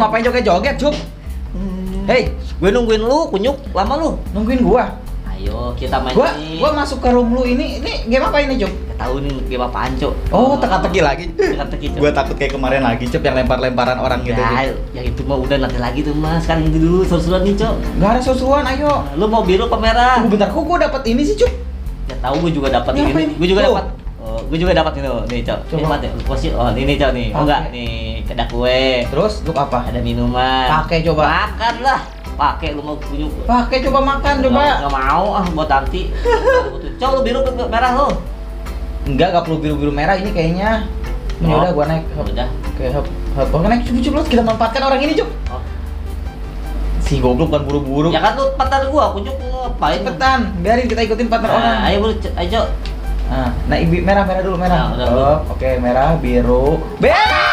ngapain joget-joget, Cup? Hmm. Hei, gue nungguin lu, kunyuk. Lama lu. nungguin gua. Ayo, kita main Gua ini. gua masuk ke room lu ini. Ini game apa ini, Cup? Gak tahu nih game apaan, Cok. Oh, teka-teki lagi. Teka-teki, Cok. Gua takut kayak kemarin lagi, Cup, yang lempar-lemparan orang gitu. Ya, yang itu mah udah nanti lagi tuh mas. Sekarang itu dulu seru-seruan nih cok. Gak ada sesuatu, ayo. Lu mau biru apa merah? Tunggu bentar, kok gua dapat ini sih, Cup? Ya tahu gue juga dapat Ini ini. Gue juga dapat. Oh, gue juga dapat ini loh. Nih cok. Coba. Ini mati. Posisi. Oh ini cok nih. Oh enggak nih. Kedak kue. Terus lu apa? Ada minuman. Pakai coba. Makan lah. Pakai lu mau kunyuk. Pakai coba makan coba. Nggak, nggak mau ah buat nanti. Cok lu biru merah lu. Enggak, gak perlu biru-biru merah ini kayaknya. Ini Oh. udah gua naik. Hop. Udah. Oke, hop. Hop. Oke, naik cukup cukup kita manfaatkan orang ini, Cup. Oh. Si goblok kan buru-buru. Ya kan lu partner gua kunyuk lu ngapain? Cepetan, biarin kita ikutin partner orang. Nah, ayo bro, ayo. Nah, nah ibi merah merah dulu merah. Nah, Oh, oke merah, biru, merah.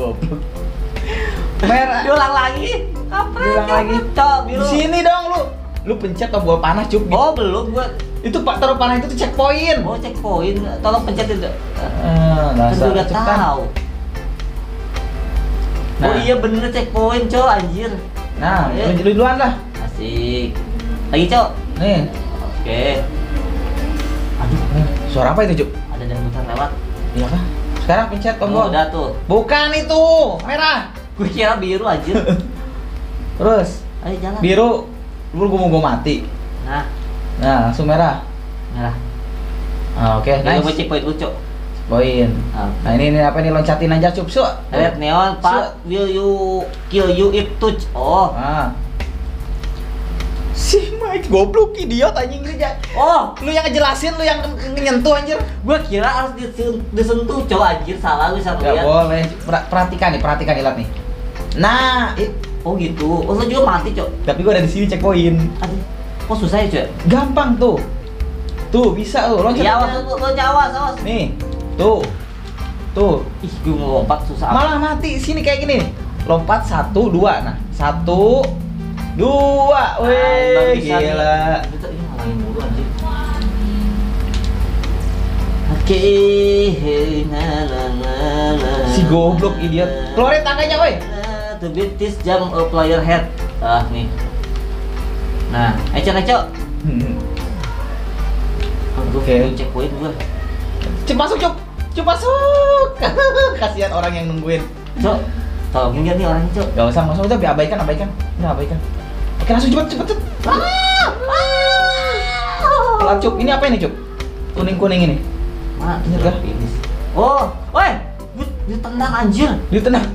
Goblok. Merah. Diulang lagi. Apa? Diulang lagi. Cok Di sini dong lu. Lu pencet tombol panah gitu. Oh belum gua. Itu pak taruh panah itu tuh checkpoint. Oh cek poin. Tolong pencet itu. Ah, Kan udah Cepetan. tahu. Nah. Oh iya bener cek poin cok anjir. Nah, lu lu duluan lah. Asik. Lagi cok. Nih. Oke. Aduh, Nih, Suara apa itu, Cuk? ada yang bentar lewat. Iya kah? Sekarang pencet Oh, tombol. udah tuh. Bukan itu, merah. Gue kira biru anjir. Terus Ayo jalan. biru. Lu gua mau gua mati. Nah, Nah, langsung merah. merah. Ah, oke, Nice. nice. Gue cek poin lu cok. Poin. Ah. Nah, ini, ini apa nih loncatin aja, Cup. Su. Red neon, Pak. Will you kill you if touch? Oh. Ah. Si Mike goblok idiot anjing lu ya. Oh, Lu yang ngejelasin, lu yang nyentuh anjir. gue kira harus disen- disentuh cowok anjir salah gue sama Gak lihat. boleh. Per- perhatikan nih, perhatikan nih, lihat nih. Nah, i- Oh gitu. Oh lu juga mati cok. tapi gua ada di sini checkpoint. Aduh, kok susah ya cok? Gampang tuh. Tuh, bisa. Loncat. Iya, awas lu, lu nyawas, awas. Nih. Tuh. Tuh. Ih, gue mau lompat susah. Malah mati sini kayak gini. Lompat satu dua. Nah, satu dua. Weh, gila. Oke, Si goblok idiot. Keluarin tangganya, woi. na, To beat this jump a player head. Ah, nih. Nah, cok, ayo cok. Hmm. Oke. cek poin gue. Cep masuk, Cuk. Cep masuk. Kasihan orang yang nungguin. Cok, tolongin gak nih orangnya cok? Gak usah, masuk udah abaikan, abaikan. Udah abaikan. Oke, langsung cepet, cepet, cepet. Ah! Pelan, Cuk. Ini apa ini, Cuk? Kuning-kuning ini. Mana? Ingat gak? Oh, woi, ditendang anjir. Dia tenang.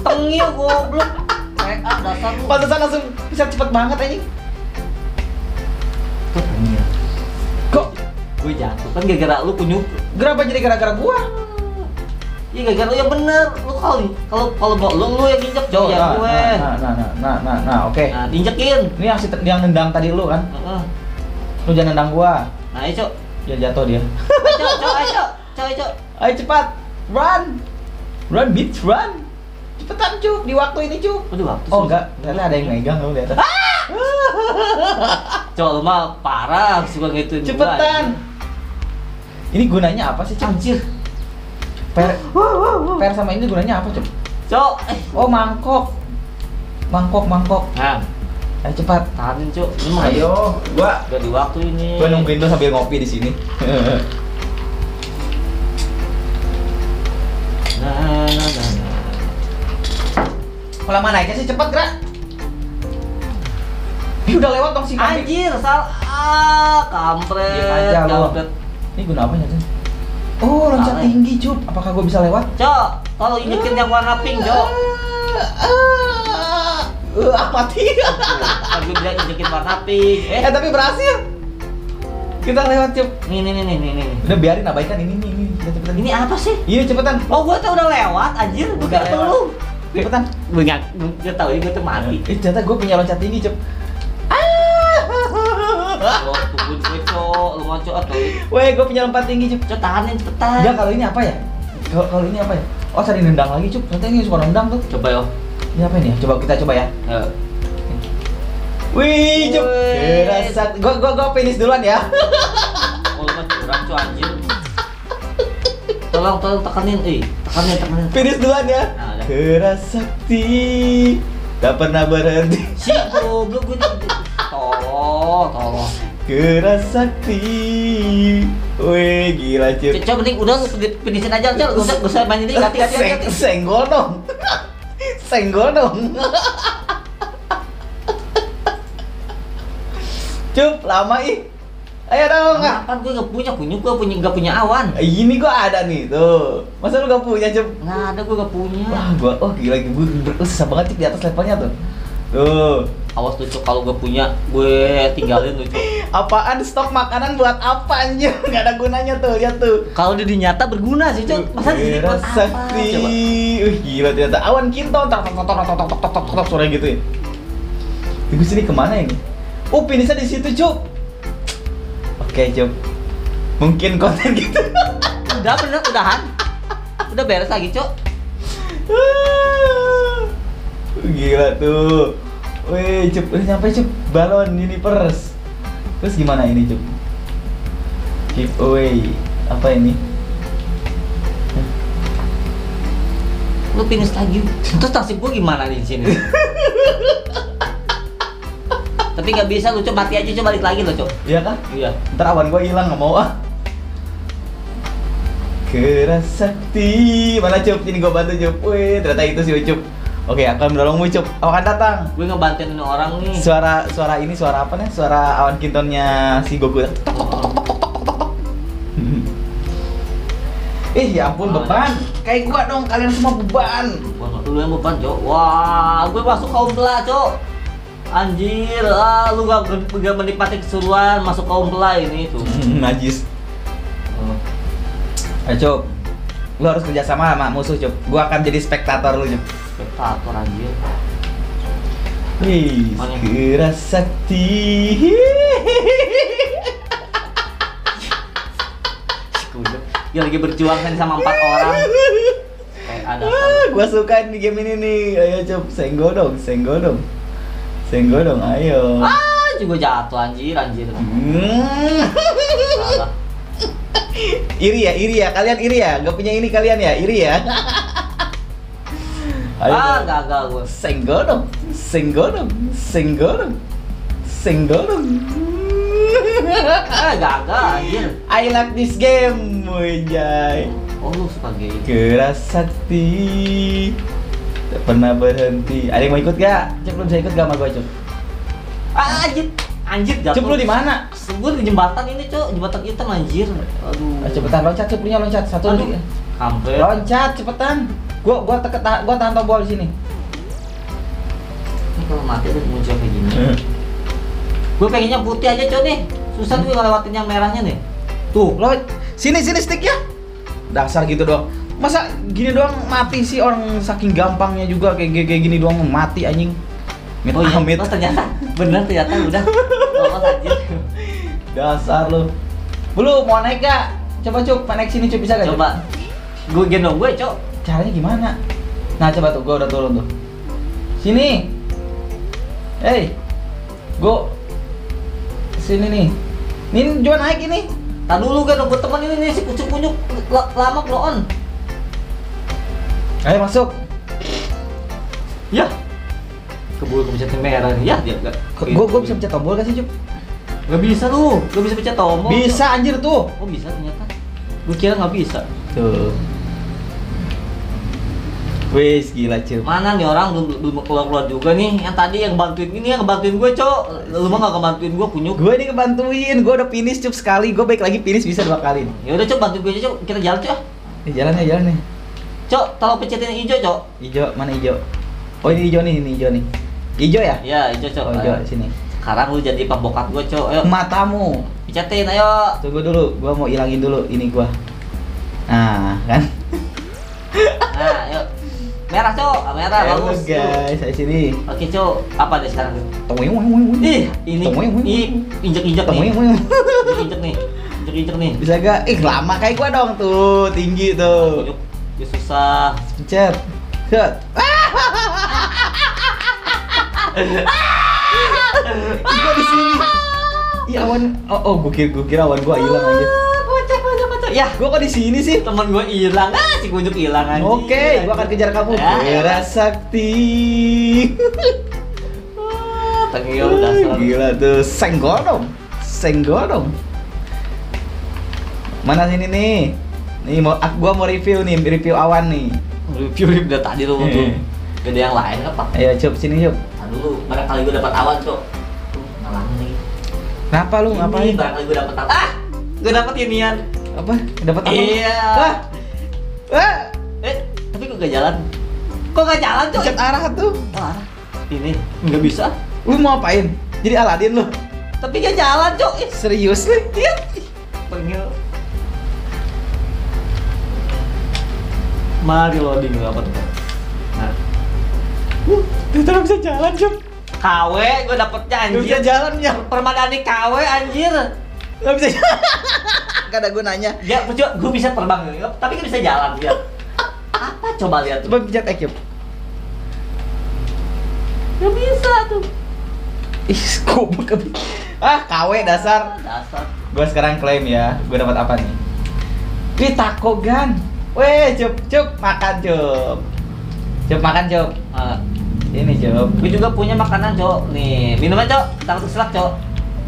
Tengil goblok. Kayak ah dasar lu. Pantesan langsung bisa cepet banget anjing. Tengil. Kok Gue jatuh kan gara-gara lu kunyuk. kenapa jadi gara-gara gua? Iya gara-gara lu yang bener. Lu kali kalau kalau mau lu lu yang injek Coba, ya nah, gue. nah, nah, nah, nah, nah, nah, nah, oke. Nah, diinjekin. Ini yang si yang nendang tadi lu kan? Heeh. Lu jangan nendang gua. Nah, ayo cok. Dia jatuh dia. Ayo cok, cok, ayo cok. Ayo cok. Ayo cepat, run, run bitch, run. Cepetan cuk, di waktu ini cuk. Aduh, waktu Oh enggak, ternyata ada yang megang lu atas. Cok, lu mah parah suka ngituin gua, Cepetan. Ini gunanya apa sih cuk? Anjir. Per, per sama ini gunanya apa cuk? Cok. Eh. Oh mangkok, mangkok, mangkok. Nah, Ayo cepat. tahanin cok. Ini mah Ayo, gua Udah di waktu ini. gua nungguin lu sambil ngopi di sini. Nah, nah, nah, nah. Kalau lama naiknya sih cepet gerak. Ih udah lewat dong si kambing. Anjir, salah. Ah, kampret. Diam aja kampret. Ini guna apa ya Cuk? Oh loncat Salah. tinggi cup. Apakah gua bisa lewat? Cok, kalau injekin yang warna pink, Cok. Eh, ah, mati. Kan gue bilang injekin warna pink. Eh, eh tapi berhasil. Kita lewat cup. nih nih nih nih nih. nih. Udah biarin abaikan ini nih ini. Udah cepetan. Ini apa sih? Iya cepetan. Oh, gua tuh udah lewat, anjir. Udah lewat. lu. Cepetan. Gue nggak, gue tahu ini gue tuh mati. Eh ternyata gue punya loncat tinggi cup. Oh, tungguin gue, Cok. Lu mau Cok atau? Weh gue punya lompat tinggi cup. Cok, tahanin cepetan. Ya kalau ini apa ya? Kalau kalau ini apa ya? Oh tadi nendang lagi cup. Ternyata ini suka nendang tuh. Coba yo. Ini apa ini? ya? Coba kita coba ya. Ayo. Wih cup. Wih. Rasa. Gue gue gue finish duluan ya. Oh, lu curang, Cok, anjir. Tolong, tolong tekanin, eh, tekanin, tekanin. finish duluan ya. Nah, udah. Keras sakti Tak pernah berhenti Si goblok gue Tolong, tolong. Keras sakti. Wih gila cup Cok, mending udah lu finishin aja, Cok. Gak usah, gak usah main ini, ganti, ganti, Seng-. Senggol dong. Senggol dong. Cup lama ih. Ayo dong nggak Apaan gue gak punya, punya gue punya gak punya awan. Ini gua ada nih tuh. Masa lu gak punya cup Nggak ada, gue gak punya. Wah gua oh gila gue ber- susah banget Cip, di atas levelnya tuh. Tuh Awas tuh, Cok, kalau gue punya, gue tinggalin tuh, Cok. Apaan stok makanan buat apa anjir? Gak ada gunanya tuh, lihat tuh. Kalau di nyata berguna sih, Cok. Masa di buat sakti. Uh, gila ternyata awan kinton tok tok tok tok tok tok tok tok tok suara gitu ya. Tunggu sini ke mana ini? Oh, finishnya di situ, Cuk. Oke, Cuk. Mungkin konten gitu. Udah bener, udahan. Udah beres lagi, Cok. Gila tuh. Wih, Cuk, udah nyampe Cuk. Balon universe. Terus gimana ini, Cuk? Giveaway. Apa ini? Lu finish lagi. Terus nasib gue gimana nih di sini? Tapi nggak bisa lu coba mati aja coba balik lagi lo cok. Iya kah? Iya. Ntar awan gua hilang nggak mau ah. Keras sakti mana cup ini gua bantu cup. Wih ternyata itu si Ucup. Oke akan menolongmu cup. Akan datang. Gue ngebantuin orang nih. Suara suara ini suara apa nih? Suara awan kintonnya si Goku. Ih ya ampun beban. Kayak gua dong kalian semua beban. Lu yang beban cok. Wah, gue masuk kaum belah cok. Anjir, ah, lu gak, gak menikmati keseruan masuk kaum belah ini tuh. Najis. Oh. Ayo cup. Lu harus kerjasama sama musuh cup. Gua akan jadi spektator lu cup. Spektator anjir. Wih, keras sakti. Dia lagi berjuang kan sama empat orang. Kayak ada. Ah, gua suka nih game ini nih. Ayo coba senggol dong, senggol dong. Senggol dong, ayo. Ah, juga jatuh anjir, anjir. Hmm. Iri ya, iri ya. Kalian iri ya? Gak punya ini kalian ya? Iri ya? Ayo. Ah, gagal gue. Senggol dong, senggol dong, senggol dong. Senggol dong. Ah, gagal anjir. I like this game, Mujay. Oh, lu suka game. Keras sakti Tak pernah berhenti Ada yang mau ikut gak? Cep lu bisa ikut gak sama gua Cep? Ah, anjir. Anjir jatuh. Cep lu di mana? Gue di jembatan ini, Cok. Jembatan hitam anjir. Aduh. Ah, cepetan loncat punya loncat satu Aduh. lagi Hampir. Loncat cepetan Gua gua teket gua tahan tombol di sini Ini kalau mati tuh muncul kayak gini. Gue pengennya putih aja, Cok nih. Susah tuh ngelewatin yang merahnya nih. Tuh. Lo sini sini stick ya Dasar gitu doang Masa gini doang mati sih orang saking gampangnya juga kayak kayak gini doang mati anjing Mit Oh iya, amit oh, ternyata bener ternyata udah. Oh, anjir. Dasar lu Lu mau naik gak? Coba Cuk, naik sini Cuk bisa gak? Cuk? Coba gue gendong gue, Cok. Caranya gimana? Nah coba tuh, gue udah turun tuh. Sini. Hey, go. Sini nih. Nih jual naik ini. Tadi dulu gue nunggu temen ini nih si kucuk kunyuk la- lama blow on. Ayo masuk. Ya. Keburu kepencet merah nih. Ya, dia enggak. Gue gue bisa pencet tombol gak sih Cuk? Gak bisa lu, gak bisa pencet tombol. Bisa anjir tuh. Oh bisa ternyata. Gue kira nggak bisa. Tuh. Wis gila Cuk. Mana nih orang belum belum keluar keluar juga nih. Yang tadi yang bantuin ini yang bantuin gue cok. Lu mah gak kebantuin gue kunyuk. Gue ini kebantuin, gue udah finish Cuk sekali, gue baik lagi finish bisa dua kali. Ya udah cok bantuin gue aja cok. Kita jalan cok. Eh, jalan ya jalan nih. Cok, tolong pencetin yang hijau cok. Hijau mana hijau? Oh ini hijau nih, ini hijau nih. Hijau ya? Ya hijau cok. Oh hijau sini. Sekarang lu jadi pembokat gue cok. Ayo Matamu. pencetin ayo. Tunggu dulu, gua mau ilangin dulu ini gua. Nah, kan? Merah cok, Ah, merah Halo bagus. guys, saya sini. Oke cok, apa deh sekarang? Wing wing wing. Ih, ini Tomoy wing ini wing. injek injek Tomoy nih. wing. Injek injek nih. Injek injek nih. Bisa gak? Ih, lama kayak gua dong tuh, tinggi tuh. Ya susah. Pencet. Set. Gua di sini. Iya awan. Oh, oh gua kira, gua kira awan gua hilang aja. Ya, Gua kok di sini sih? temen gue hilang. Ah, si kunjuk hilang anjing. Oke, gua akan kejar kamu. Ya, Gerak sakti. Tengil dasar. Gila tuh, senggol dong. Senggol dong. Mana sini nih? Nih mau ak- gua mau review nih, review awan nih. Review review dari tadi lu tuh. Gede yang lain apa? Ayo coba sini yuk. Nah, dulu barangkali gue dapat awan, Cok. Tuh, ngalang nih. Kenapa lu ngapain? Ini barangkali gue dapat awan. Ah, gue dapat inian. Apa? Dapat apa? Iya. Wah. Wah. Eh, tapi kok gak jalan? Kok gak jalan, Cok? Pencet arah tuh. Ah, ini nggak bisa. Lu mau apain? Jadi Aladin lu. Tapi gak jalan, Cok. Serius lu? Iya. Tengil. Mari loading apa tuh? Nah, Tuh terus bisa jalan, Jom. KW gue dapetnya anjir. bisa jalan ya. Permadani KW anjir. Gak bisa jalan. Gak ada gunanya. Ya, coba gue bisa terbang, tapi gak bisa jalan dia. Apa coba lihat tuh? Coba pencet X yuk. Gak bisa tuh. Ih, goblok ke- Ah, KW dasar. Dasar. Gua sekarang klaim ya. Gua dapat apa nih? Pitako gan. Weh, cup, cup, makan cup. Cup makan cup. Ah, Ini cup. gue juga punya makanan, Cok. Nih, minumnya, Cok. Takut keselak, Cok.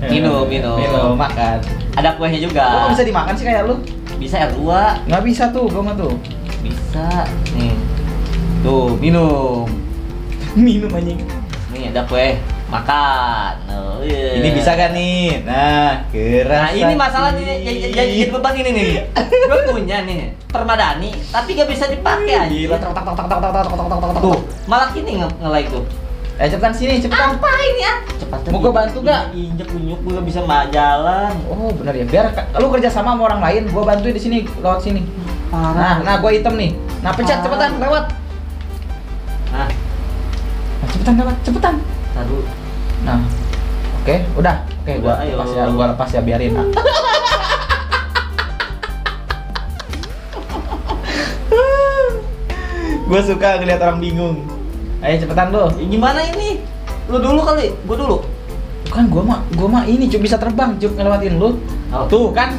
Minum, minum. Minum, makan. Ada kuenya juga. Kok bisa dimakan sih kayak lu? Bisa R2. Nggak bisa tuh, gua mah tuh. Bisa. Nih. Tuh, minum. Minum anjing. Nih ada kue. Makan. Oh, iya. Ini bisa gak nih? Nah, keras. Nah, ini masalahnya jadi jadi beban ini nih. Gue punya nih permadani, tapi gak bisa dipakai anjir. Gila. Tuh, malah kini nge nge-like tuh. Eh, cepetan sini, cepetan. Apa ini ya? Cepat Mau gua bantu gak? Injek unyuk gue gak bisa ma- jalan. Oh, benar ya. Biar lu kerja sama sama orang lain, gua bantuin di sini lewat sini. Nah, Parah. nah gua item nih. Nah, pencet Ah. cepetan lewat. Nah, Nah, cepetan lewat, cepetan. taruh. Nah. Oke, udah. Oke, gua Udah, ayo. lepas ya, gua lepas ya biarin. Ah. gua suka ngeliat orang bingung. Ayo cepetan lu. Ya, gimana ini? Lu dulu kali, gua dulu. Kan gua mah gua mah ini cuma bisa terbang, cuma ngelewatin lu. Oh. Tuh kan.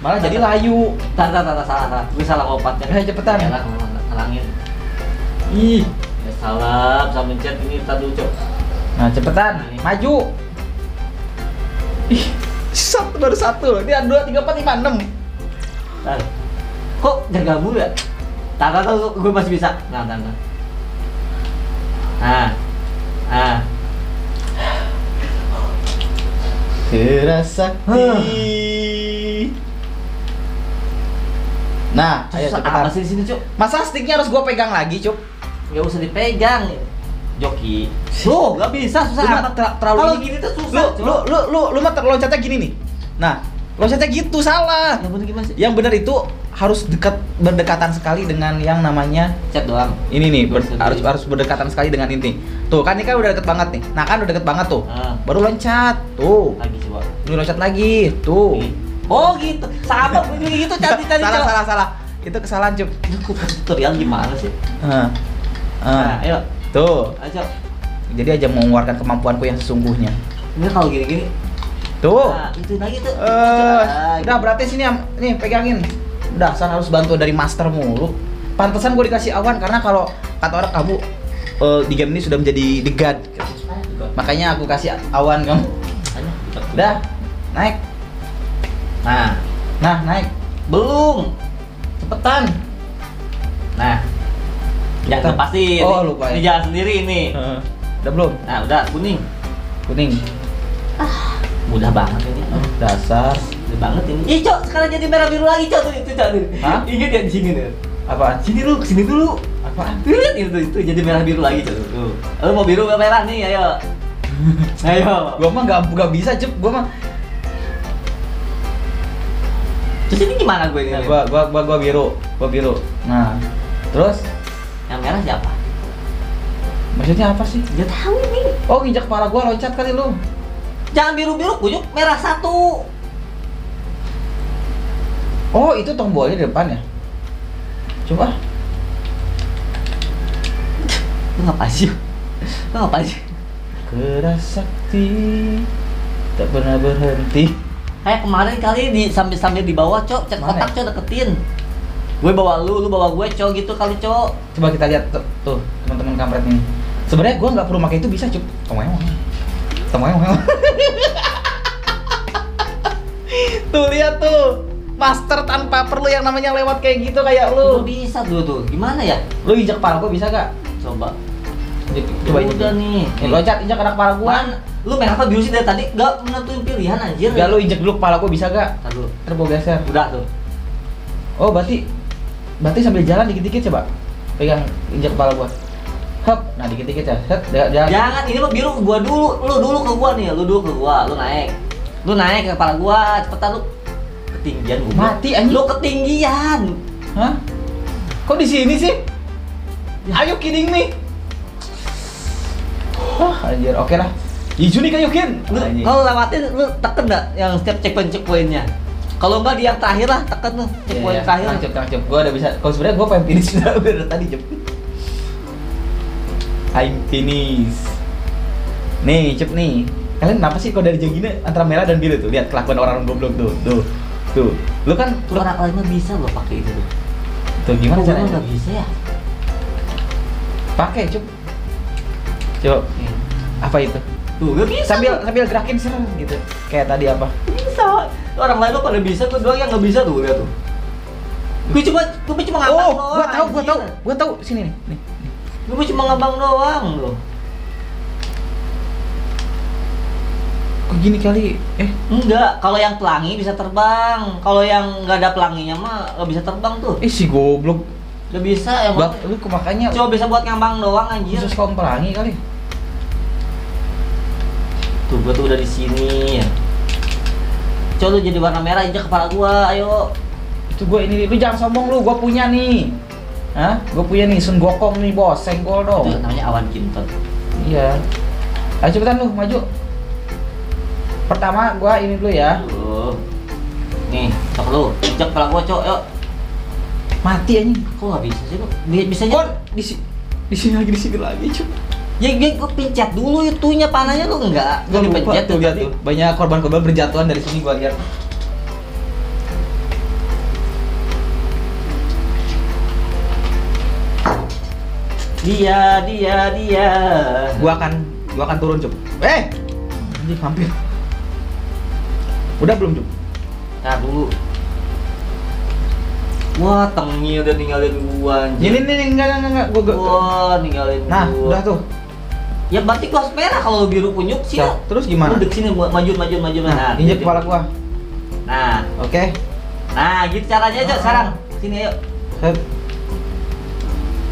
Malah jadi layu. Tar, tar, tar, salah, salah. Gue salah lompatnya. Eh, cepetan. Ya lah, halangin. Ih. Ya salah, bisa mencet ini dulu, Cok. Nah, cepetan. Maju. Ih, satu baru satu. Dia dua, tiga, empat, lima, enam. Tar. Kok jaga mulu ya? Tak tahu gue masih bisa. Nah, nah, nah. Nah. Nah. Kerasakti. Nah, ayo Susah cepetan. apa sih di sini, Cuk? Masa sticknya harus gua pegang lagi, Cuk? Gak usah dipegang. Joki. Tuh, gak bisa, susah Lu amat. ter- terlalu Kalau ini. gini tuh Lu, susah, Cuk. lu, lu, lu, lu mah loncatnya gini nih. Nah, loncatnya gitu salah. Yang bener gimana sih? Yang benar itu harus dekat berdekatan sekali dengan yang namanya Chat doang. ini nih ber- harus harus berdekatan sekali dengan ini. Tuh kan ini kan udah deket banget nih. Nah kan udah deket banget tuh. Ah. Baru loncat. Tuh. Lagi coba. Ini loncat lagi. Tuh. Nih. Oh gitu, sama gitu cantik tadi salah salah salah. Itu kesalahan cup. Aduh, kok tutorial gimana sih? Ah. Ah. Nah, ayo, Tuh. ayo. Cok. Jadi aja mengeluarkan kemampuanku yang sesungguhnya. Ini kalau gini-gini. Tuh. Nah, itu lagi tuh. Eh, Ah, udah berarti sini nih pegangin. Udah, San harus bantu dari master mulu. Pantesan gue dikasih awan karena kalau kata orang kamu eh, di game ini sudah menjadi the god. Makanya aku kasih awan kamu. Udah, naik. Nah, Nah, naik. belum. Cepetan. Nah, jangan lepasin. Oh, lupa ya. Ini jalan sendiri ini. Heeh. Udah belum? Nah, udah kuning. Kuning. Mudah banget ini. Dasar. Banget ini. Ih, Cok, sekarang jadi merah biru lagi, Cok. Tuh, itu, Cok. Hah? Ingat ya di sini tuh. Apaan? Sini dulu, ke sini dulu. Apaan? Tuh, lihat itu, itu jadi merah biru lagi, Cok. Tuh. Lu mau biru apa merah nih? Ayo. Ayo. Gua mah gak, gak bisa, Cep. Gua mah Terus ini gimana gue ini? Nah, gua, gua, gua, gua biru. Gua biru. Nah, terus Yang merah siapa? maksudnya apa sih? Dia tahu ini. Oh, nginjak kepala gua loncat kali lu. Jangan biru-biru, kunyuk merah satu. Oh, itu tombolnya di depan ya? Coba. Lu ngapain sih? Lu ngapain sih? Keras sakti tak pernah berhenti. Kayak kemarin kali di sambil sambil di bawah cok, cek Mana kotak cok deketin. Gue bawa lu, lu bawa gue cok gitu kali cok. Coba kita lihat tuh, tuh teman-teman kampret ini. Sebenarnya gua nggak perlu pakai itu bisa cup. Tomoyong. Tomoyong. tuh lihat tuh. Master tanpa perlu yang namanya lewat kayak gitu kayak Lu lu. bisa dulu tuh, gimana ya? Lu injak kepala gua bisa gak? Coba. Coba injak. Udah nih. Nih, loncat injak anak kepala gua. Lu main apa biru sih dari tadi? Gak menentuin pilihan anjir. Gak lu injek dulu kepala gua bisa gak? Ntar dulu. Ntar gua geser. Udah tuh. Oh berarti berarti sambil jalan dikit-dikit coba pegang injak kepala gua. Hop, nah dikit-dikit ya. Set, ja- jalan. Jangan, ini mah biru gua dulu, lu dulu ke gua nih, lu dulu ke gua, lu naik. Lu naik ke kepala gua, cepetan lu. Ketinggian gua. Mati, anjing. Lu ketinggian. Hah? Kok di sini sih? Ayo kidding me. Wah, anjir, oke lah. Iju nih kayu kin. Lu kalau lewatin lu tekan enggak yang setiap checkpoint checkpointnya? Kalau enggak di yang terakhir lah, tekan tuh Iya, checkpoint iya. terakhir. Cep, tenang, Cep. Gua udah bisa. Kalau sebenarnya gua pengen finish udah udah tadi, Cep. I'm finish. Nih, Cep nih. Kalian kenapa sih kalau dari jam gini antara merah dan biru tuh? Lihat kelakuan orang goblok tuh. Tuh. Tuh. Lu kan Tuh orang lain mah bisa loh pakai itu tuh. tuh gimana caranya? nggak bisa ya? Pakai, Cep. Coba. Apa itu? Tuh, gak bisa. Sambil sambil gerakin serem gitu. Kayak tadi apa? bisa. Orang lain mah pada bisa, gua doang yang nggak bisa tuh lihat tuh. Gue cuma, gue cuma ngambang Oh, doang. gua tahu, gua tahu. Gua tahu sini nih. Nih. Gue cuma ngambang doang loh. Kok gini kali? Eh, Enggak, kalau yang pelangi bisa terbang. Kalau yang nggak ada pelanginya mah nggak bisa terbang tuh. eh si goblok. Nggak bisa yang Bak, lu makanya Cuma bisa buat ngambang doang anjir. khusus kaum pelangi kali. Tuh gua tuh udah di sini. Coba lu jadi warna merah injak kepala gua, ayo. Itu gua ini lu jangan sombong lu, gua punya nih. Hah? Gua punya nih Sun Gokong nih, Bos. Senggol dong. Itu namanya awan kinton. Iya. Ayo cepetan lu, maju. Pertama gua ini dulu ya. Nih, cok lu, injak kepala gua, cok, yuk. Mati anjing. Kok nggak bisa sih lu? Bi- Bisanya Kok di sini di sini lagi di sini lagi, cuy. Ya, ya gue pencet dulu itunya panahnya lu enggak. Lupa dipencet tuh lihat tuh. Banyak korban-korban berjatuhan dari sini gua lihat. Dia, dia, dia. Gua akan gua akan turun, Cup. Eh! Anjing hampir. Udah belum, Cup? Nah dulu. Wah, tengil udah ninggalin gua anjir. Ini nih enggak enggak enggak gua, gua. Wah, ninggalin Nah, gua. udah tuh. Ya berarti gua merah kalau biru kunyuk sih. Cok, terus gimana? Lu dek sini gua maju maju maju Nah, injek kepala gua. Nah, Oke. nah gitu caranya, Cok. Sekarang sini ayo. Set.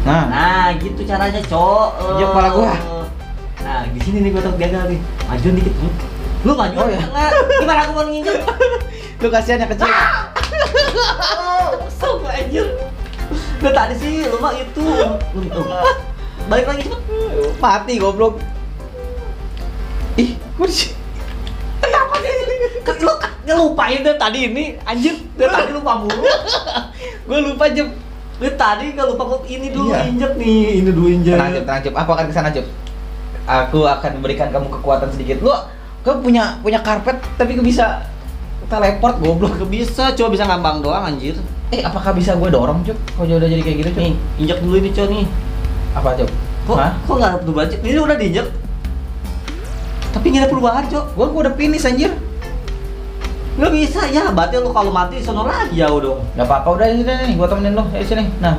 Nah, Nah, gitu caranya, Cok. Injek kepala gua. Nah, di sini nih gua tahu gagal nih. Maju dikit. Lu, lu maju Oh, ya. tengah. Gimana aku mau nginjek? lu kasihan yang kecil. Kesel gua anjir. Udah tadi sih lu mah itu. Lu, lu. Balik lagi cepet. Mati goblok. Ih, sini. Kenapa sih? Lu ngelupain dari tadi ini, anjir. Dari tadi lupa mulu. Gua lupa, Cup. Dari tadi gak lupa kok ini dulu Iya. injek nih, ini dulu injek. Tenang, tenang. Aku akan ke sana, Cup. Aku akan memberikan kamu kekuatan sedikit. Lu kamu punya punya karpet tapi gak bisa teleport goblok. Gak bisa, coba bisa ngambang doang anjir. Eh, apakah bisa gue dorong, Cup? Kalau udah jadi kayak gitu, Cup? Nih, injek dulu ini cow nih. Apa, Cup? Kok Hah? kok nggak perubahan? Cok? Ini udah diinjek. Tapi nggak ada perubahan, Cok. Gua udah finish anjir. Nggak bisa ya, berarti lu kalau mati sono lagi jauh dong. Gak apa-apa, udah ini nih, gua temenin lo. Ayo sini. Nah.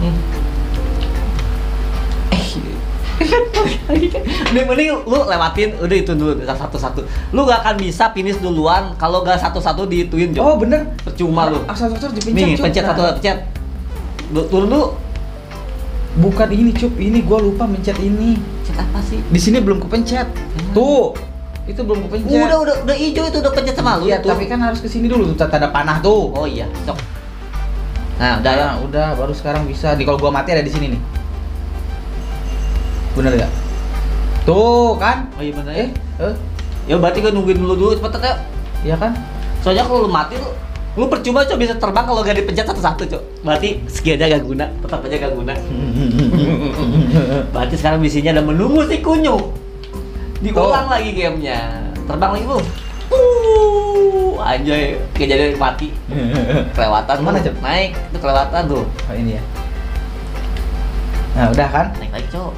Nih. Mending mending lu lewatin udah itu dulu satu-satu. Lu gak akan bisa finish duluan kalau gak satu-satu dihituin, Oh, Jok. bener. Percuma lu. Akselerator dipencet, Nih, pencet Nah. satu, pencet. Lu- Turun dulu. Bukan ini, Cup. Ini gua lupa mencet ini. Pencet apa sih? Di sini belum kepencet. Tuh. Itu belum kepencet. Udah, udah, udah hijau itu udah pencet sama lu itu. tapi kan harus ke sini dulu tuh tanda panah tuh. Oh iya, cok. Nah, udah ya. Nah, udah baru sekarang bisa. Nih kalau gua mati ada di sini nih. Bener gak? Tuh kan? Oh iya bener Eh, ya. eh, Ya berarti gue nungguin dulu dulu cepet ya. iya kan? Soalnya kalau lu mati lu lu percuma cok bisa terbang kalau gak dipencet satu-satu cok. Berarti skillnya gak guna, tetap aja gak guna. Berarti sekarang misinya ada menunggu si kunyuk. Diulang lagi gamenya. terbang lagi bu. Uh, anjay, kejadian mati. Kelewatan Mana, tuh. Cep? Naik, itu kelewatan tuh. Oh ini ya. Nah udah kan? Naik lagi, Cok.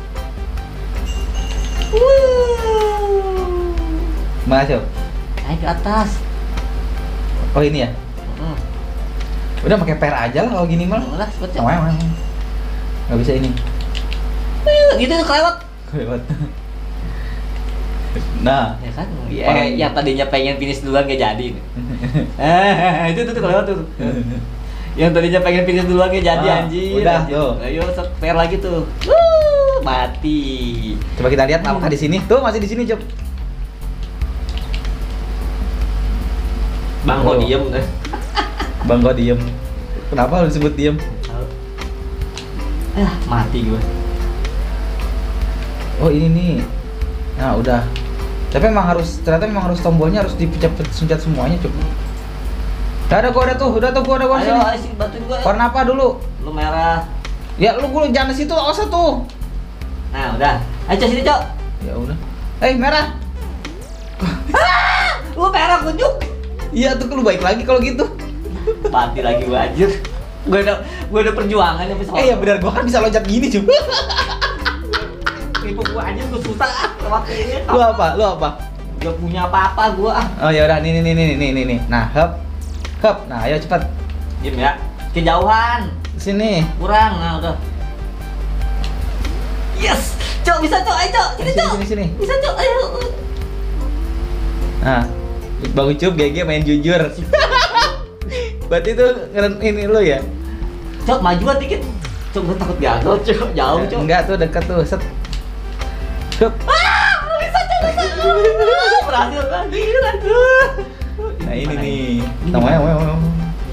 Mana Cok? Naik ke atas. Oh ini ya. Hmm. Udah pakai per aja lah kalau gini mah. Udah, cepet, mah. Gak bisa ini. Gitu tuh kelewat. Kelewat. Nah. Ya kan? Ya, Parah. yang tadinya pengen finish duluan gak jadi. Eh, itu tuh, kelewat tuh. Yang tadinya pengen finish duluan gak jadi Ah, anjir. udah, anjir. tuh. Ayo fair lagi tuh. Wuh, mati. Coba kita lihat apakah di sini. Tuh masih di sini, Cok. Bang kok diem deh. Bang kok diem. Kenapa lu disebut diem? Eh, mati gue. Oh ini nih. Nah udah. Tapi emang harus ternyata memang harus tombolnya harus dipencet semuanya, Cok. Udah ada gua ada tuh, udah tuh gua ada gua Ayo, sini. ayo bantuin gue. Warna apa dulu? Lu merah. Ya lu gua jangan situ, awas tuh. Nah, udah. Ayo Cok sini, Cok. Ya udah. Eh merah. Lu merah kunjuk. Iya tuh lu baik lagi kalau gitu. Mati lagi gue anjir. Gue ada gue ada perjuangan yang bisa. Eh ya benar gua kan bisa loncat gini, Cok. Tipu gue anjir gue susah ah lewat ini. lu apa? Lu apa? Gak punya apa-apa gue ah. Oh ya udah nih nih nih nih nih nih. Nah, hop. Hop. Nah, ayo cepat. Diem ya. Kejauhan. Sini. Kurang. Nah, udah. Yes. Cok bisa Cok. Ayo Cok. Sini Cok. sini, sini. Bisa Cok. Ayo. Nah, Bang Ucup GG main jujur. Berarti itu ngeren ini lu ya? Cok majuan dikit. Cok gue takut gagal Cok. Jauh Cok. Enggak tuh dekat tuh. Set. Hup. Ah, bisa Cok. Bisa. Berhasil anjir. Aduh. Nah ini nih. Tomanya gimana? wow.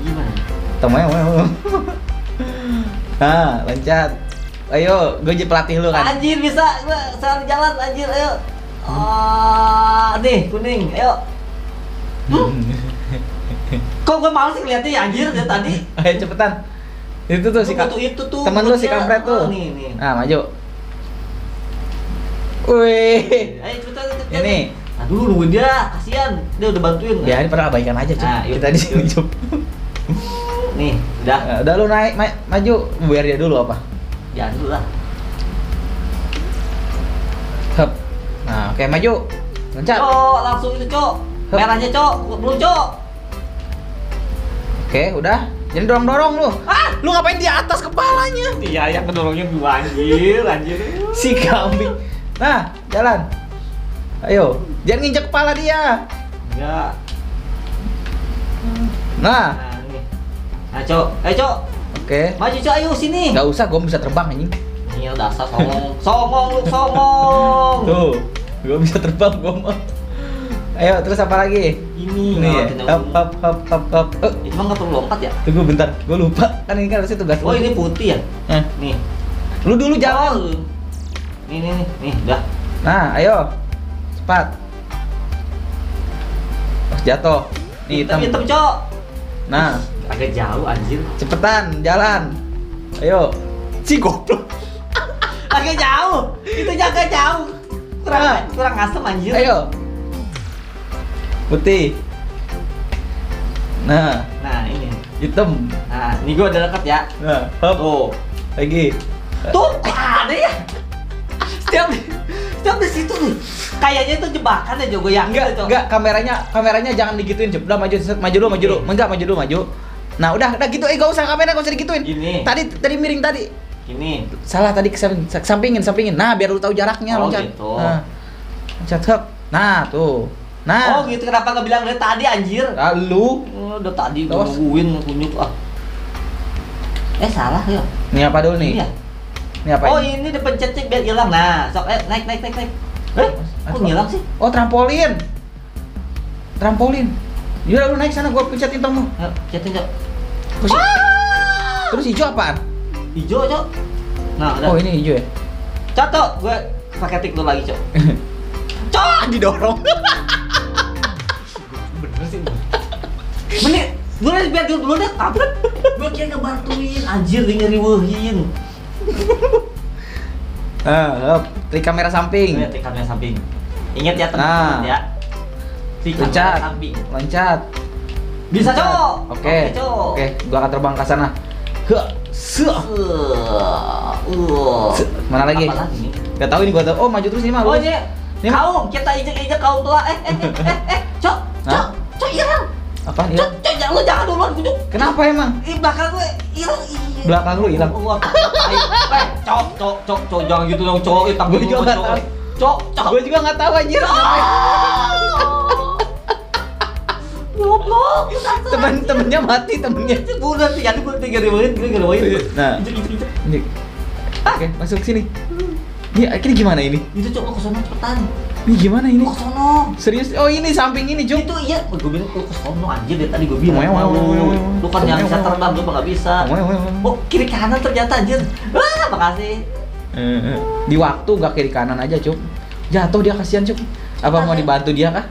Gimana? Tomanya wow. Nah, loncat. Ayo, gue jadi pelatih lu kan. Anjir bisa, salah jalan anjir, ayo. Ah, nih kuning, ayo. Kok gue males sih ngeliatnya ya anjir dari tadi. Ayo cepetan. Itu tuh si tuh, itu tuh. Temen lu si kampret tuh. Oh, nih, nih. Nah, maju. Wih. Ayo cepetan, cepetan. Ini. Aduh, nungguin dia, kasihan. Dia udah bantuin. Ya, ini padahal abaikan aja, Cup. Nah, yuk, Kita di sini. Nih, udah. Udah lu naik, ma- maju. Biar dia dulu apa? Jangan dulu lah. Hup. Nah, oke maju. Loncat. Cok, langsung itu, Cok. Merahnya, Cok. Belum, Cok. Oke, udah. Jangan dorong-dorong lu. Ah! Lu ngapain di atas kepalanya? Iya, yang kedorongnya gua anjir, anjir. Si kambing. Nah, jalan. Ayo, jangan nginjek kepala dia. Enggak. Nah, Nah. Nah, Cok. Ayo, Cok. Oke. Maju Cok, ayo sini. Nggak usah, gue bisa terbang anjing. Iya dasar songong. songong lu songong. Tuh, gue bisa terbang gue mah. Ayo, terus apa lagi? Ini Ini ya. ngelewatin Hop, hop, hop, hop, hop. Eh, Itu mah nggak perlu lompat ya? tunggu bentar, gue lupa. Kan ini kan harusnya tugas Oh ini putih ya? Eh, Nih. lu dulu jalan. Oh, Nih nih nih nih udah. Nah, ayo. Cepat. Pas jatuh. Nih, hitam hitam. hitam cok. Nah, Agak jauh anjir. cepetan, jalan. Ayo. Si goblok. Agak jauh. Itu agak jauh. Kurang Ah. kurang asem anjir. Ayo. Putih. Nah, Nah ini. hitam. Nah ini gua udah deket ya. Nah, hop. Tuh. Lagi. Tuh ada ya. Setiap setiap di situ nih. Kayaknya itu jebakan ya Jogo yang Enggak, enggak, kameranya kameranya jangan digituin, Cep. Udah maju maju dulu, maju dulu. Enggak, maju dulu, maju. Nah, udah, udah gitu. Eh, gak usah kamera, gak usah digituin. Gini. Tadi tadi miring tadi. Ini. Salah tadi sampingin, sampingin. Nah, biar lu tahu jaraknya Oh, loncat. gitu. Nah. Loncat hop. Nah, tuh. Nah. Oh gitu kenapa nggak bilang dari tadi anjir? Lalu Oh, udah tadi nungguin kunyuk ah. Eh salah ya. ini apa dulu nih? Ini ya? Ini apa? Oh ini? dipencet cek biar hilang. Nah, sok eh naik naik naik naik. Eh, kok ngilang sih? Oh, trampolin. Trampolin. Yaudah lu naik sana, gua pencetin tombol. Ayo, cetin cok. Terus, terus hijau apaan? Hijau cok. Nah, udah. Oh, ini hijau ya. Cok. Gue pakai tik dulu lagi cok. Cok. Didorong. Bener sih. Menit. Gue biar dulu dulu deh, kabret. Gue kira ngebantuin, anjir dia ngeriwehin. Ah, hop. Trik kamera samping. Lihat tik kamera samping. Ingat ya Nah. teman-teman ya. Si kamera Loncat. samping. Loncat. Bisa. Cok. Oke. Cok. Oke, gua akan terbang ke sana. Heh, se. Uh, Mana lagi? Apa lagi nih? Gak tahu ini gua tahu. Oh, maju terus ini mah. Oh, lurus. ini Ini- kaum kita injek-injek kaum tua. Eh, eh, eh, eh, eh, cok, cok, cok hilang. Cok, hilang? cok, jangan lu jangan duluan, gue Kenapa emang? Ih, belakang gue hilang. Iya. Belakang lu hilang? Eh, cok, cok, cok, cok, jangan gitu dong, cok. Tanggung Gua juga dulu, nggak cok. tahu. Cok, cok. Gua juga nggak tahu anjir. Goblok, Temen-temennya mati temennya. Udah tiga ribu, tiga ribu, tiga ribu. Nah. Oke, masuk sini. Ini akhirnya gimana ini? Itu cok, lu ke sana cepetan. Ini gimana ini? Lu ke sana. Serius? Oh ini samping ini, Cuk. Itu iya, gue bilang lu ke sana anjir dari tadi gue bilang. Weng, weng, weng. Lu kan yang bisa terbang, gue nggak bisa. Oh kiri kanan ternyata anjir. Wah makasih. Eh, eh. Di waktu gak kiri kanan aja, Cuk. Jatuh dia kasihan, Cuk. Apa mau dibantu dia kah?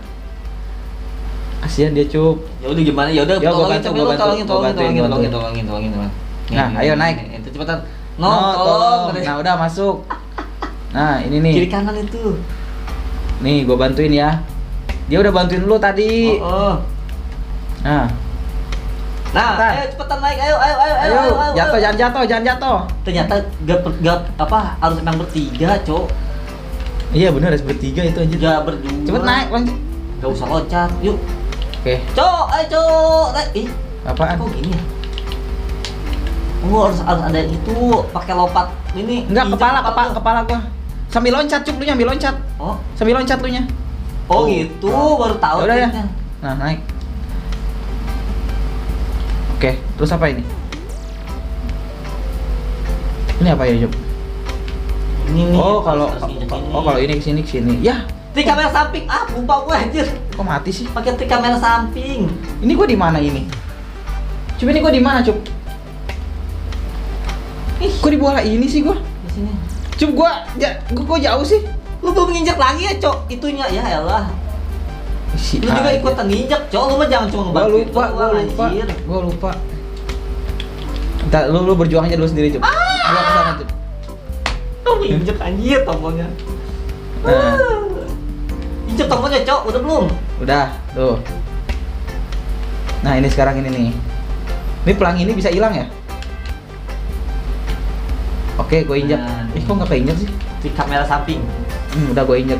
Kasihan dia, Cuk. Ya udah gimana ya udah Ya, tolongin bantu, tolongin tolongin tolongin tolongin tolongin tolongin tolongin. Nah, ayo naik. Ente cepetan. No, tolong. Nah, udah masuk. Nah, ini nih. Kiri kanan itu. Nih, gua bantuin ya. Dia udah bantuin lu tadi. Oh, oh. Nah, Nah, ayo cepetan naik. Ayo ayo ayo ayo. ayo, ayo, jatuh, ayo. jangan jatuh, jangan jatuh. Ternyata gak, gak apa harus emang bertiga, Cok. Iya bener, harus bertiga itu aja. Gak berdua. Cepet naik, lanjut. Gak usah loncat. Yuk. Oke, Cok, ayo Cok. Ih, apaan? kok gini ya? Oh, harus, harus ada yang itu pakai lompat ini. Enggak, kepala, kepala, kepala gua. Sambil loncat, cuk, lu nya sambil loncat. Oh, Sambil loncat lu nya. oh gitu, baru tahu. Ya udah ya. Nah, naik. Oke, terus apa ini? Ini apa ya, Cuk? Ini nih. Oh, kalau ini. Oh, kalau ini ke sini ke sini. Ya, trik kamera samping. Ah, lupa gue anjir. kok mati sih? Pakai trik kamera samping. Ini gua di mana ini? Coba ini gua di mana, Cuk? Ih, Kok di bola ini sih gua? di sini. Cuk, gua ja, gua, gua jauh sih. Lu belum nginjek lagi ya, Cok? Itunya ya elah. Si Lu juga ikutan nginjek, Cok. Lu mah jangan cuma Gua ngebantuin lupa, gua lupa. Gua lupa. Entar lu lu berjuang aja dulu sendiri, Cuk. Gua ke sana, Cuk. Lu nginjek anjir tombolnya. Nah. Injek tombolnya, Cok. Udah belum? Udah, tuh. Nah, ini sekarang ini nih. Ini pelangi ini bisa hilang ya? Oke, gue injek. Nah, Ih, kok nggak keinjek sih? Trik kamera samping. Hmm, udah gue injek.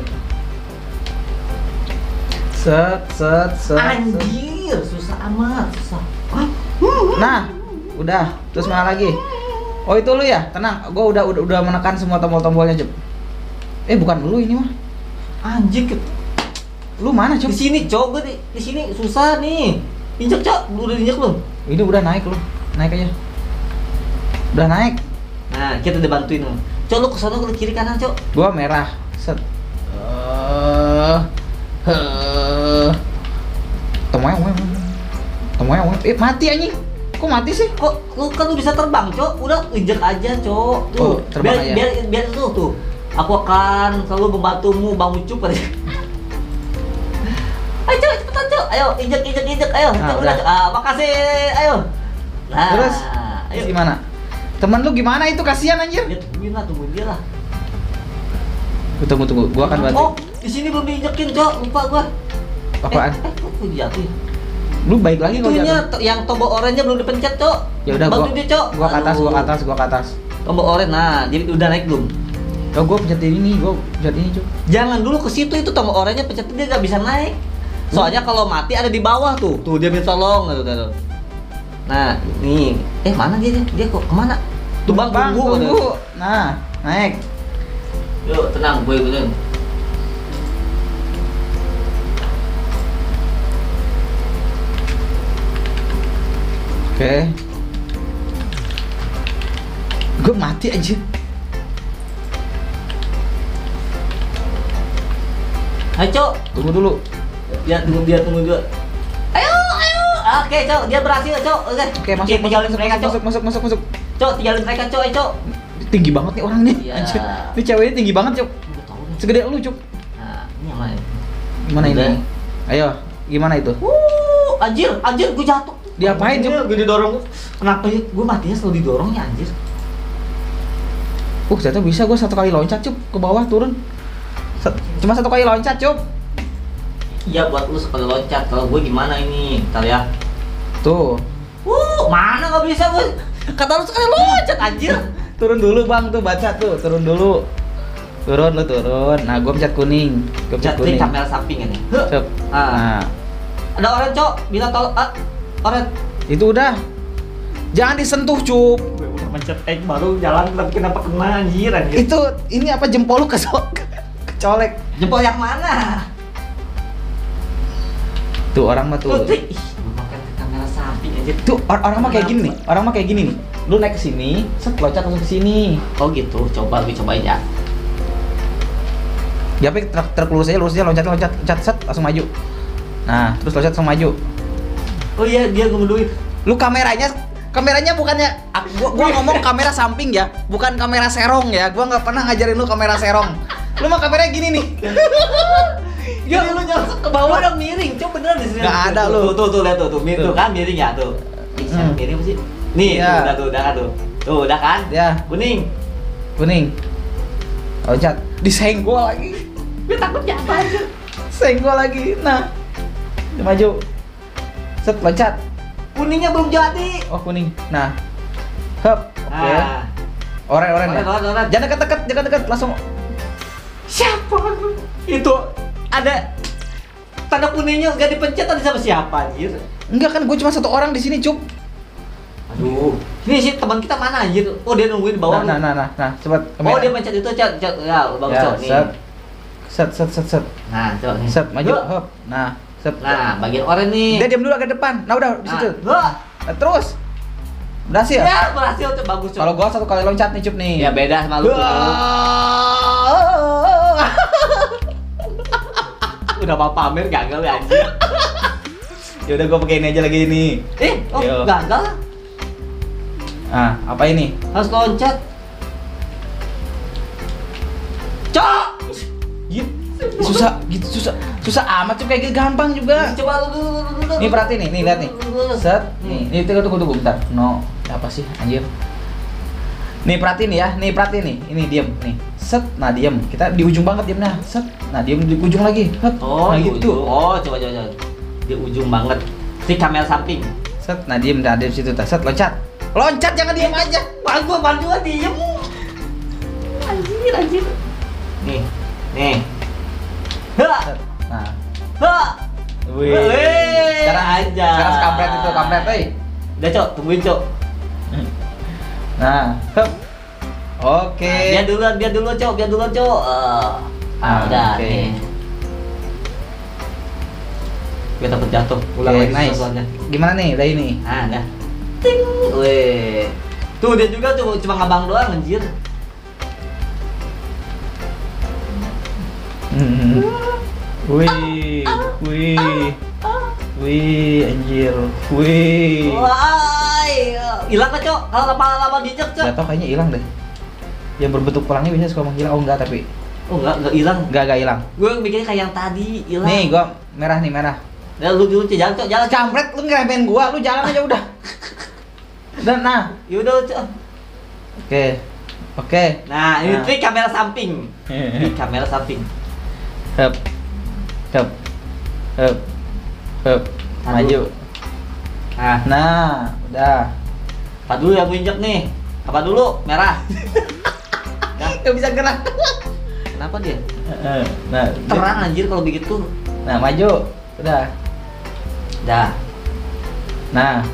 Set, set, set. set. Anjir, susah amat, susah. Nah, udah. Terus mana lagi? Oh, itu lu ya? Tenang, gue udah, udah udah menekan semua tombol-tombolnya, Cep. Eh, bukan lu ini mah. Anjir, Lu mana, di Cep? sini, Cok. Gua di, di sini susah nih. Injek, Cok. Lu Udah injek belum? Ini udah naik lu. Naik aja. Udah naik. Nah, kita udah bantuin lu. Cok, lu ke sana ke kiri kanan, Cok. Gua merah. Set. Eh. Heh. Temoy, temoy. Temoy, temoy. Eh, mati anjing. Kok mati sih? Kok lu kan lu bisa terbang, Cok? Udah injek aja, Cok. Tuh, Oh, terbang biar, aja. biar biar itu tuh. Aku akan selalu membantumu, Bang Ucup. Cok, Cok. Ayo, injek, injek, injek. Ayo, Nah, Cok, udah. Cok. Ah, makasih. Ayo. Nah, Terus? ayo. Gimana? Temen lu gimana itu kasihan anjir? Dia tungguin lah, tungguin dia lah. Tunggu tunggu, gua akan bantu. Oh, di sini belum diinjekin, Cok. Lupa gua. Apaan? Eh, eh gua ya? Lu baik lagi kalau jatuh. yang tombol oranye belum dipencet, Cok. Ya udah gua. Bantu dia, Cok. Gua ke atas, gua ke atas, gua ke atas. Tombol oranye, nah, jadi udah naik belum? Oh, gua pencet ini, gua pencet ini, Cuk. Jangan dulu ke situ itu tombol oranye pencet dia nggak bisa naik. Soalnya kalau mati ada di bawah tuh. Tuh dia minta tolong tuh, tuh, tuh. Nah, nih. Eh, mana dia? Dia, dia kok ke mana? Tuh Bang, Bang, tunggu. tunggu. Nah, naik. Yuk, tenang, gue ikutin. Oke. Gue mati aja. Ayo, Cok. Tunggu dulu. Dia tunggu dia tunggu dia. Ayo, ayo. Oke, Cok. Dia berhasil, Cok. Oke. Oke, masuk, masuk, tinggalin masuk, mereka, masuk, Cok. masuk, masuk, masuk, masuk. Cok, tinggalin mereka, Cok. Ayo, Cok. Tinggi banget nih orangnya. Iya. Anjir. Ini ceweknya tinggi banget, nih. Segede lu, Cuk. Nah, ini yang mana? Gimana Udah. ini? Ayo, gimana itu? Uh, anjir, anjir, gue jatuh. Diapain, Cok? Gue didorong. Kenapa ya? Gue matinya selalu didorong ya, anjir. Uh, ternyata bisa gue satu kali loncat, Cuk, ke bawah turun. Sat- Cuma satu kali loncat, Cuk. Iya buat lu sekali loncat. Kalau gue gimana ini? Ntar ya. Tuh. Uh, mana nggak bisa gue? Kata lu sekali loncat anjir. Turun dulu bang tuh baca tuh, turun dulu. Turun lu turun. Nah, gua pencet kuning. Gua pencet Jadi kuning. kamera samping ini. Huh. Cep. Ah. Nah, Ada orang cok, bilang tol, ah, orang. itu udah. Jangan disentuh, cup. Gue udah mencet X baru jalan tapi kenapa kena anjir anjir. Itu ini apa jempol lu kesok kecolek. Jempol yang mana? Tuh orang mah tuh. Tuh, ih, makan ke kamera samping anjir. Tuh or- orang mah kayak gini nih. Orang mah kayak gini nih. Lu naik ke sini, set loncat langsung ke sini. Oh gitu, coba gue cobain ya. Ya truk, truk lurus aja, lurus aja loncat loncat loncat set langsung maju. Nah, terus loncat langsung maju. Oh iya, dia gue duit. Lu kameranya kameranya bukannya ah, gua, gua ngomong kamera samping ya, bukan kamera serong ya. Gua nggak pernah ngajarin lu kamera serong. Lu mah kameranya gini nih. Ya lu jangan ke bawah dong miring, coba beneran di sini. Ada lu. Tuh tuh tuh lihat tuh, tuh, miring Tuh. kan miring ya tuh. Siapa Hmm. miring apa sih? Nih, Iya. tuh, udah tuh, udah kan tuh. Tuh, udah kan? Ya, Kuning. kuning. Loncat, disenggol lagi. Gue takutnya apa aja? Senggol lagi. Nah. Maju. Set loncat. Kuningnya belum jadi. Oh, kuning. Nah. Hup. Oke. Ah. Oren, oren ya. Oren, oren, oren. Jangan deket-deket, jangan deket, langsung Siapa? Itu ada tanda kuningnya gak dipencet tadi sama siapa anjir? Enggak kan gue cuma satu orang di sini, Cup. Aduh. Ini sih teman kita mana anjir? Oh, dia nungguin di bawah. Nah, nah, nah, nah, nah, coba Oh, dia pencet itu, Cok. Cok, ya, bagus, ya, Cok. Nih. set. Set, set, set. Nah, nih. Set, maju, Huh. hop. Nah, set. Nah, bagian oranye nih. Dia diam dulu agak depan. Nah, udah di situ. Nah, Nah, terus. Berhasil. ya, berhasil tuh bagus. Kalau gua satu kali loncat nih, Cup nih. ya beda sama lu. Udah mau pamer gagal ya anjir. ya udah gua pakai ini aja lagi ini. Eh, oh, Yo. gagal. Ah, apa ini? Harus loncat. Cok. Gitu. Susah, gitu susah. Susah amat Cup kayak gitu gampang juga. Coba lu. Nih perhatiin nih, nih lihat nih. Set, nih, nih tunggu tunggu tunggu bentar. No, apa sih anjir? Nih perhatiin ya, nih perhatiin nih. Ini diam nih. Set, nah diam. Kita di ujung banget diamnya. Set, nah diam di ujung lagi. Set, Oh, nah gitu. ujung. Oh, coba coba coba. Di ujung banget. Si kamera samping. Set, nah diam, nah diam situ. Set, loncat. Loncat jangan diam aja. Bang gua bang gua diem. Anjir, anjir. Nih, nih. Ha, Set, nah. ha. Wih. Wih, Sekarang aja. Sekarang kampret itu, kampret, eh. Udah, Cok, tungguin, Cok. Nah, hup. Oke. Nah, biar duluan, biar duluan, Cok, biar duluan, Cok. Eh, Ah, ah, udah, oke. nih. Gue takut jatuh. Ulang Oke, lagi nice. susuannya. Gimana nih, udah ini? Ah, dah. Ting. Weh. Tuh dia juga tuh cuma ngabang doang anjir. Hmm. Wih, wih, wih, anjir, wih. Wah, hilang kan, Cok? Kalau lama-lama diinjek, Cok. Gak tau kayaknya hilang deh. Yang berbentuk pelangnya biasanya suka menghilang. Oh enggak tapi, Oh, enggak, enggak hilang. enggak enggak hilang. Gue mikirnya kayak yang tadi, hilang. Nih, gua merah nih merah. Ya, lu dulu jalan, Cok, jalan. Kampret, lu ngeremehin gua, lu jalan aja udah. Dan nah, Yaudah, Cok. oke, oke. Nah, ini Nah. trik kamera samping. Ini kamera samping. Hup, hup, hup, hup, maju. Nah, Nah, udah. Apa dulu yang gue injek nih? Apa dulu? Merah. Dah. Gak bisa gerak. Kenapa dia? Nah, Terang anjir kalau begitu. Nah, maju. Udah. Dah. Nah,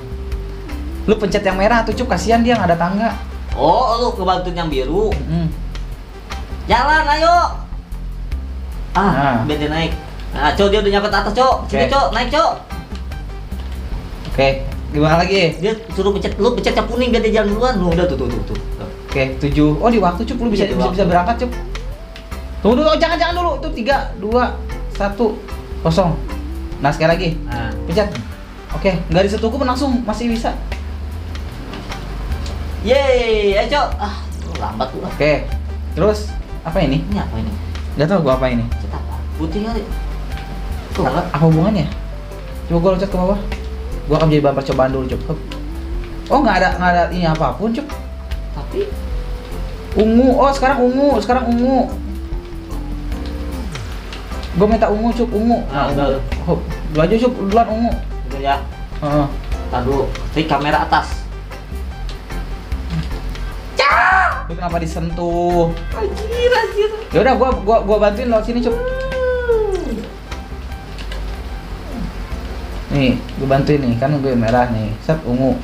lu pencet yang merah tuh cup kasihan dia nggak ada tangga. Oh, lu kebantu yang biru. Hmm. Jalan, ayo. Ah, Nah. biar dia naik. Nah, Cok, dia udah nyampe ke atas, Cok. Sini, Oke. Cok, naik, Cok. Oke, gimana lagi? Dia suruh pencet, lu pencet yang kuning biar dia jalan duluan. Lu udah tuh, tuh, tuh, tuh. Tuh. Oke, tujuh. Oh di waktu cup lu bisa Iya, bisa, bisa berangkat cup. Tunggu dulu, oh, jangan jangan dulu. Itu tiga, dua, satu, kosong. Nah sekali lagi, Nah, pencet. Oke, nggak disetuku pun langsung masih bisa. yeay, ayo, Cok. Ah, lambat lu. ah. Oke, terus apa ini? Ini apa ini? Gak tau gua apa ini. Cet apa? Putih kali. Tuh, enggak. apa hubungannya? Coba gua loncat ke bawah. Gua akan menjadi bahan percobaan dulu cup. Hup. Oh nggak ada nggak ada ini apa pun cup. Tapi Ungu, oh sekarang ungu, sekarang ungu. Gue minta ungu cup ungu. Ah, Nah, udah, Lu aja cup duluan ungu. Udah ya. Heeh. Tar dulu. Kamera atas. Lu kenapa disentuh? Anjir, anjir. Ya udah gua gua gua bantuin lewat sini cup. Nih, gue bantuin nih, kan gue merah nih. Set ungu.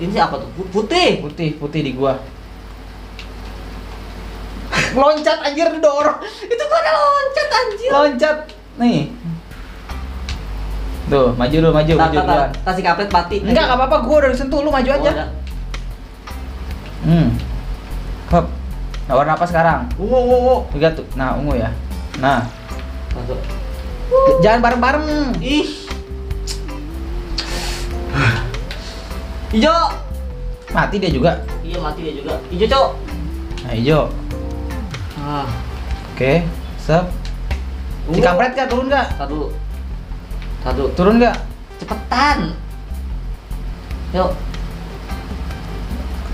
Ini apa tuh? Putih. Putih, putih di gua. Loncat anjir didorong. Itu gua ada loncat anjir. Loncat. Nih. Tuh, maju dulu, maju, maju tar. duluan. Kasih kaplet mati. Enggak, enggak apa-apa, gua udah disentuh, lu maju Oh, aja. Hmm. Hop. Nah, warna apa sekarang? Ungu, ungu, ungu. Lihat tuh. Nah, ungu ya. Nah, Masuk. jangan bareng-bareng. Ih. Hijau. Mati dia juga. Iya mati dia juga. Hijau, Cok. Nah, hijau. Ah. Oke, sep. Si Ungu. kampret gak turun gak? Tar dulu. Tar dulu. Turun gak? Cepetan. Yuk.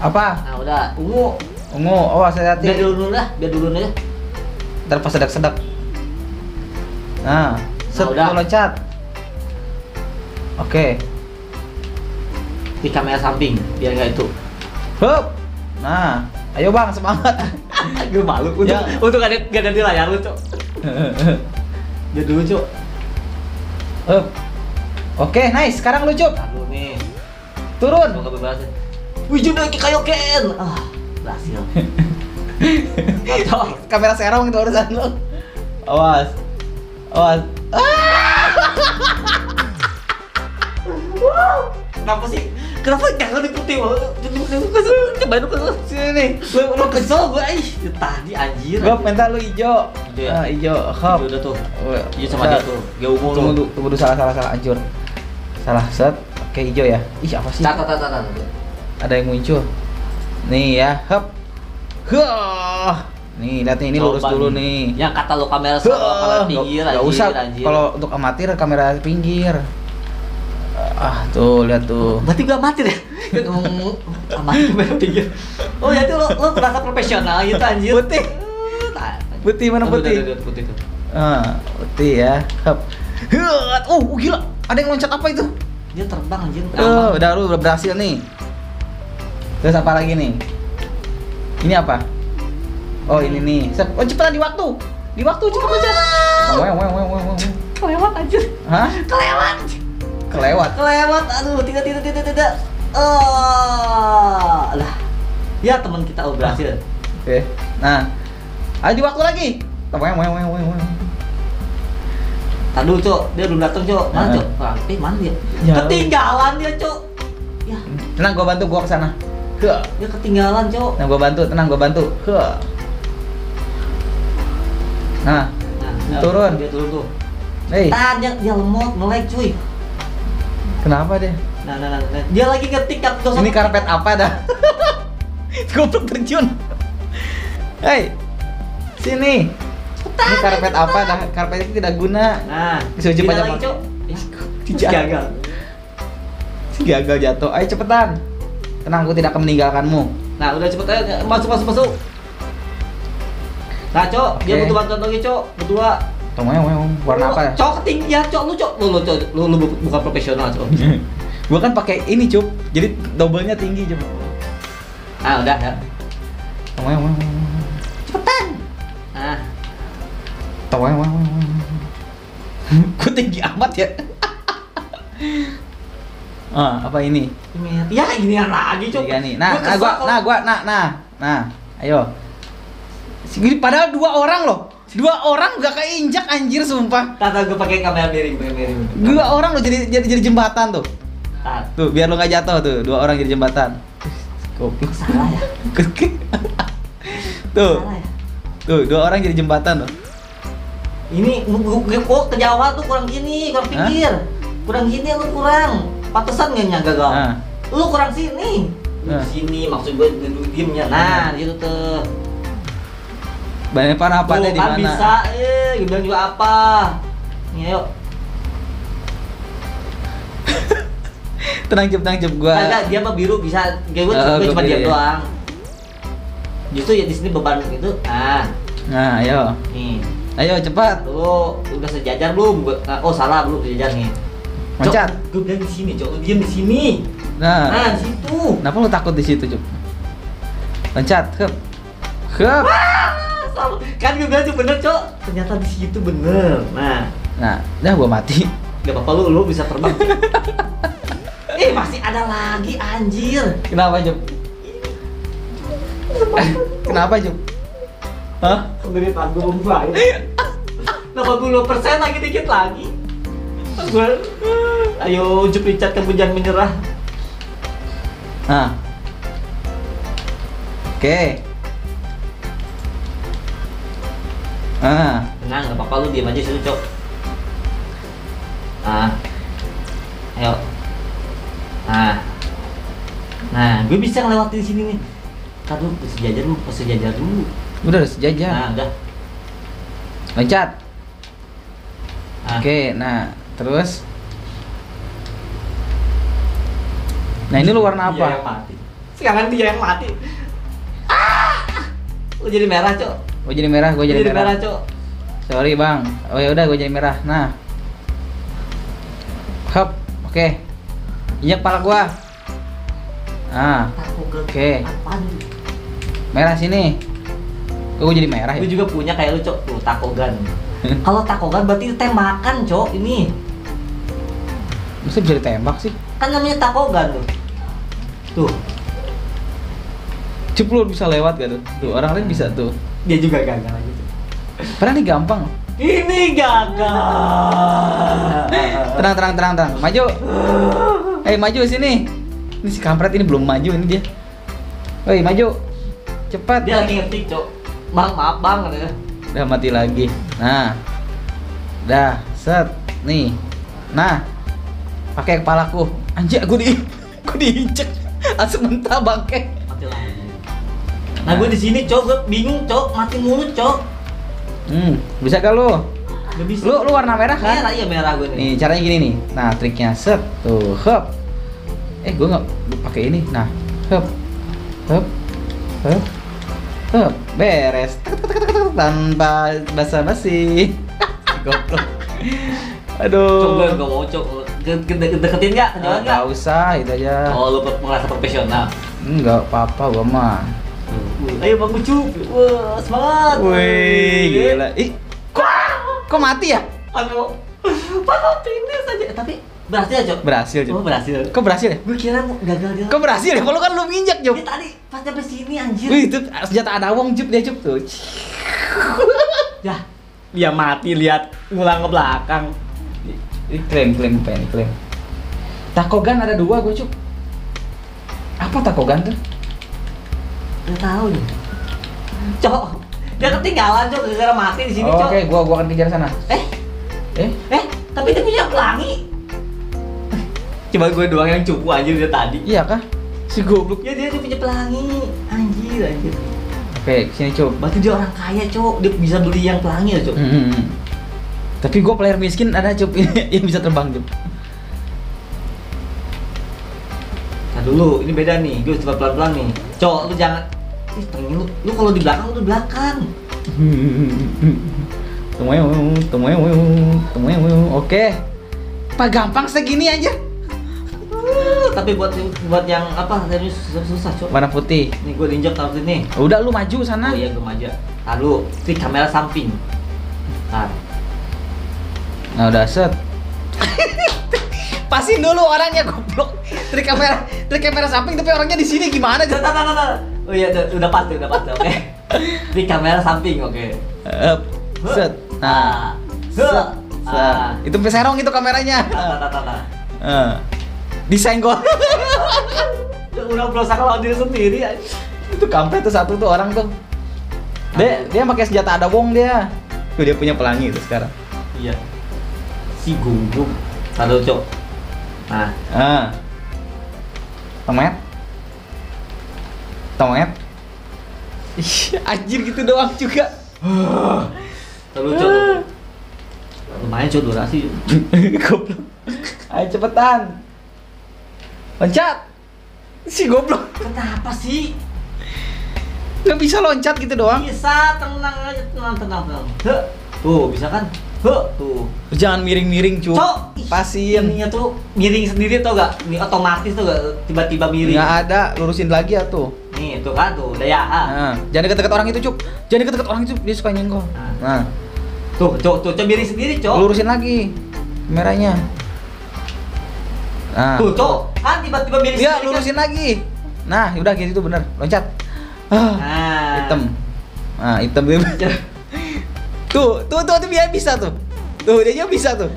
Apa? Nah, udah. Ungu. Ungu. Oh, saya hati. Biar dulu dah, biar dulu aja. Ntar pas sedak-sedak. Nah, set, lu loncat. Oke. Di kamera samping, biar nggak itu. Hup. Nah, ayo bang semangat. Gue malu untuk Ya. untuk ada gak ada di layar lu, Cok. Biar dulu, Cok. Hup. Oke, nice. Sekarang lu. Tar dulu nih. Turun. Semoga berhasil. Wih, udah kayak Ken. Ah, berhasil. Cok. Kamera serong itu urusan lu. Awas. Awas. Kenapa sih? Kenapa jangan di putih? Coba lu kesel. Sini. Lu kesel gue ih. Tadi anjir. Gua minta lu hijau. Ya? Ah, hijau. Hop. Ya udah tuh. Oh, Iya sama dia tuh. Dia ungu Tunggu dulu, tunggu dulu salah salah salah hancur. Salah set. Oke, hijau ya. Ih, apa sih? Tar tar. tar. Ada yang muncul. Nih ya, hop. Huh. Nih, lihat nih, ini lurus dulu nih. Yang kata lu kamera solo, kamera pinggir anjir, usah. Kalau untuk amatir kamera pinggir. Ah, tuh lihat tuh. Berarti gua amatir ya? Amatir kamera pinggir. Oh, ya tuh lo lo berangkat profesional gitu anjir. Putih. Eh. Putih mana putih? Putih tuh. Ah, putih ya. Huh. Oh, gila. Ada yang loncat apa itu? Dia terbang anjir. Oh, udah lu udah berhasil nih. Terus apa lagi nih? Ini apa? Oh, ini nih. Sep. Oh, cepetan di waktu. Di waktu cepet aja. Oh, weng, weng, weng, weng, weng. Kelewat anjir. Hah? Kelewat. Kelewat. Kelewat. Aduh, tidak tidak tidak tidak. Oh, lah. Ya teman kita oh berhasil. Oke. Nah. Ayo di waktu lagi. Weng, weng, weng, weng. Tar dulu, Cok. Dia belum datang, Cok. Mana, Nah. Cok? Eh, mana dia? Ya. Ketinggalan dia, Cok. Ya, Tenang, gua bantu gua ke sana. Huh. dia ketinggalan, Cok. Nah, gua bantu, tenang gua bantu. Huh. Nah, Nah, Turun. Dia turun tuh. hei, Tah, dia, dia lemot, nge-lag, cuy. kenapa dia? Nah, nah, nah, nah. Dia lagi ngetik gosok. Ini karpet apa dah? Goblok terjun. Hei, sini. Cepetan, Ini karpet cepetan. apa dah? Karpet itu tidak guna. Nah, Bisa pajak, lagi. Gagal. Gagal jatuh. Ayo cepetan. Tenang, aku tidak akan meninggalkanmu. Nah, udah cepet aja. Masuk, masuk, masuk. Nah, Cok, dia Oke. butuh bantuan lagi, Cok. Berdua. Tunggu ya, warna apa ya? Cok ketinggian, Cok. Lu, Cok. Lu, lu, Cok. Lu, lu bu- bukan profesional, Cok. Gua kan pakai ini, Cup. Jadi doublenya tinggi, Cup. Ah, udah, ya. Tunggu ya, Cepetan. Nah, Tunggu ya, Kok tinggi amat ya? ah, apa ini? ya ini lagi, Cok. Nih. Nah, Gua nah gua, kalau- nah gua, nah, nah, nah, ayo. Padahal dua orang loh. Dua orang gak keinjak anjir sumpah. Tata gue pakai kamera miring, pakai miring. Dua orang loh jadi jadi jadi jembatan tuh. Tar. Tuh, biar lo nggak jatuh tuh. Dua orang jadi jembatan. Goblok. Salah ya. tuh, Salah ya. tuh dua orang jadi jembatan loh. Ini gue kok ke Jawa tuh kurang gini, kurang pinggir. Kurang gini lu kurang. Pantesan nggak nyaga gagal. Nah. Lu kurang sini. Nah. sini maksud gue duduk diemnya. Nah, itu tuh. Banyak apa Tuh deh di kan mana? bisa, eh, bilang juga apa. Nih ayo. Tenang cep, tenang cep gua. Kagak dia mah biru bisa, gue Oh, gua cuma biru diam ya. doang. justru ya di sini beban itu ah Nah, ayo. nih Ayo cepat. lu udah sejajar belum ah, oh salah belum sejajar nih Loncat. gue bilang di sini cok lu diam di sini Nah. nah di situ Kenapa lu takut di situ, Cuk? Loncat. Hup. Ah, salah. kan gue bilang bener cok ternyata di situ bener nah Nah, dah gua mati. gak apa-apa lu lu bisa terbang eh masih ada lagi anjir Kenapa, Cuk? Kenapa, Cuk? Hah? penderitaan gue berakhir 80 persen lagi dikit lagi gue ayo Jup Richard kamu jangan menyerah Nah. Oke. Ah, tenang gak apa-apa lu diam aja situ cok ah ayo nah nah gue bisa ngelewatin sini nih Tadu sejajar dulu, sejajar dulu. udah udah sejajar. Nah, udah. Loncat. Ah. Oke, nah, terus Nah, ini lu warna Dia yang apa? mati. Sekarang dia yang mati. Ah! Lu jadi merah, Cok. Gue jadi merah, gue Lu jadi, merah. Cok. Sorry, Bang. Oh ya udah gue jadi merah. Nah. Hop. Oke. Injak kepala gua. Ah, Oke. Itu? merah sini. Gue jadi merah Gue ya? juga punya kayak lu, Cok. Tuh, takogan. Kalau takogan berarti tembakan, Cok. Ini Masa bisa ditembak sih? kan namanya takogan tuh. Tuh, Cup lu bisa lewat gak tuh? Tuh, orang lain bisa tuh. Dia juga gagal gitu. Padahal ini gampang. Ini gagal. Tenang, tenang, tenang, tenang. Maju. Eh, maju sini. Ini si kampret ini belum maju ini dia. Woi, maju. Cepat. Dia lagi ngetik, Cok. Bang, maaf, Bang katanya. Udah mati lagi. Nah. Dah, set. Nih. Nah. Pakai kepalaku. Anjir, aku di aku diinjek. Langsung mentah bangke. Nah, gue di sini, Cok. Gue bingung, Cok. Mati mulu, Cok. Hmm, bisa gak lu? Gak bisa. Lu lu warna merah kan? Merah, iya merah gue nih. Nih, caranya gini nih. Nah, triknya set. Tuh, hop. Eh, gua nggak pakai ini. Nah, hop. Hop. Hop. Hop. Beres. Tanpa basa-basi. Goblok. Aduh. Coba gak mau, Cok. Ke- ke- de- Deketin nggak gak? usah, itu aja. Oh, lu merasa profesional. Enggak apa-apa gua mah. Ayo Bang Ucup. Wah, semangat. Wih, gila. Ih, kok kok mati ya? Aduh. Padahal finish saja. Eh, Tapi berhasil, Cok. Berhasil, Oh, Cuk. berhasil. Kok berhasil ya? Gue kira gagal dia. Kok berhasil ya? Kalau kan lu nginjak, Jup. Dia tadi pas sampai sini anjir. Wih, itu senjata ada wong Jup dia Jup tuh. Ya, dia mati lihat ngulang ke belakang. Ini klaim, klaim, pengen klaim. Takogan ada dua gue Jup. Apa takogan tuh? Gak tahu nih. Cok, dia ketinggalan cok gara-gara mati di sini Oh, cok. Oke, gua gua akan kejar sana. Eh, Eh, eh, tapi dia punya pelangi. Coba gue doang yang cupu anjir dia tadi. iya kah? Si goblok. Ya dia, dia punya pelangi. Anjir, anjir. Oke, sini Cup. Berarti dia orang kaya cok, dia bisa beli yang pelangi ya cok. Hmm. Tapi gua player miskin ada Cup yang bisa terbang Cup. Nah dulu, ini beda nih, gue coba pelan-pelan nih. Cok, lu jangan Ih, lu, lu kalau di belakang lu di belakang. Tunggu, tunggu, tunggu. Oke. Pak gampang segini aja. Uh, tapi buat buat yang apa serius susah, susah cok. Warna putih. Nih gue diinjak taruh sini. Udah lu maju sana. Oh iya gue maju. Lalu, klik kamera samping. Ntar. Nah udah set. Pasin dulu orangnya goblok. Trik kamera, trik kamera samping tapi orangnya di sini gimana? Tar, tar, tar. Oh iya, udah, udah pas, udah pas, oke. Klik kamera samping, oke. Up, set. Nah, set. Ah. Itu peserong itu kameranya. Tar, tar, tar. Eh. Disenggol. Udah berusaha kalau diri sendiri aja. itu kampret tuh satu tuh orang tuh. Dia dia pakai senjata ada wong dia. Tuh dia punya pelangi itu sekarang. Iya. Si gunggung. Lalu, cok. Nah, Ah. Tomet. Tomet. Ih, anjir gitu doang juga. lalu cok. Lumayan cok durasi. goblok. Ayo cepetan. Loncat. Si goblok. Kenapa sih? Nggak bisa loncat gitu doang. Bisa, tenang aja, tenang, tenang, tenang. Heh. Tuh, bisa kan? Heh, tuh. Jangan miring-miring, cu. Cok, ih, Pasin. Ininya tuh miring sendiri tau gak? Ini otomatis tuh gak? Tiba-tiba miring. Nggak ada, lurusin lagi ya tuh. Nih, tuh kan tuh, udah ya. ah. Nah, jangan deket-deket orang itu, Cuk. Jangan deket-deket orang itu, dia suka nyenggol. Nah. Nah, Tuh, cok, tuh, miring sendiri, cok. lurusin lagi merahnya. Nah. Tuh, cok. Kan tiba-tiba Iya, sendiri. lurusin lagi. Nah, udah gitu itu bener. Loncat. Ah, Kan? Nah. hitam. Nah, hitam dia. tuh, tuh, tuh, tuh dia bisa tuh. Tuh, dia juga bisa tuh.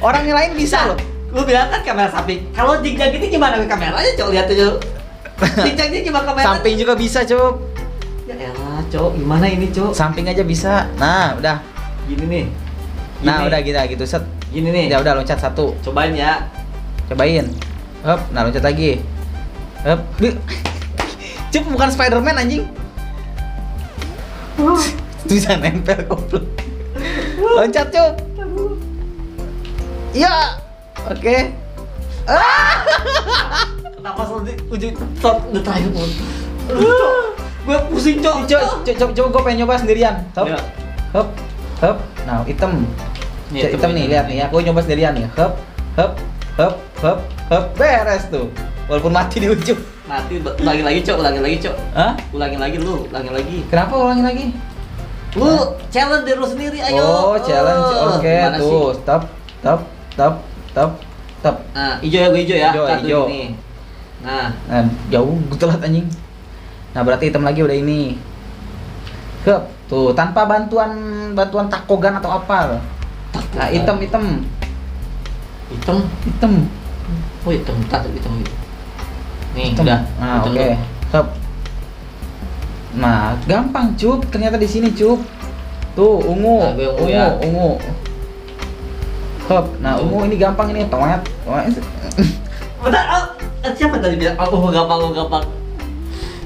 Orang yang lain bisa loh. Lu bilang kan kamera samping. Kalau jingjang ini gimana kameranya, cok? Lihat tuh. Ini gimana kamera? Samping juga bisa, Cuk. Ya elah, cok. Gimana ini, cok? Samping aja bisa. Nah, udah. Gini nih. Nah, Gini. udah kita gitu set. Gini nih. Ya udah loncat satu. Cobain ya. Cobain. Hup, nah loncat lagi. Hup. Di- Cup bukan Spiderman anjing. Bisa nempel goblok. Loncat, Cup. Iya. Oke. Ah. Kenapa selalu ujung top the terakhir pun? Gue pusing cok. Coba coba coba gue pengen nyoba sendirian. Hup. Ya. Hup. Hup. Nah, hitam. Nih, Hitam, nih, lihat nih. Aku nyoba sendirian nih. Hup. Hup. Hup. Hup. Hup. Beres tuh. Walaupun mati di ujung. Nanti ulangin lagi cok, ulangin lagi cok. Hah? Ulangin lagi lu, ulangin lagi. Kenapa ulangin lagi? Lu challenge diri lu sendiri ayo. Oh, challenge. Oh, Oke, gimana tuh. sih? Stop. Stop. Stop. Stop. Stop. Nah, hijau ya, gue hijau ya. Hijau. Ini. Nah, Nah, jauh telat anjing. Nah, berarti hitam lagi udah ini. Hup. Tuh, tanpa bantuan bantuan takogan atau apa. Nah, hitam hitam. hitam. Hitam. Oh, hitam. Bentar, hitam gitu. Nih, Hitam. udah. Nah, Hitam oke. lu. Hup. Nah, gampang, Cup. Ternyata di sini, Cup. Tuh, ungu. Nah, ungu ungu, ya. ungu. Hup. Nah, ungu ini gampang ini, toet. Toet. Bentar, siapa tadi bilang oh gampang, oh gampang.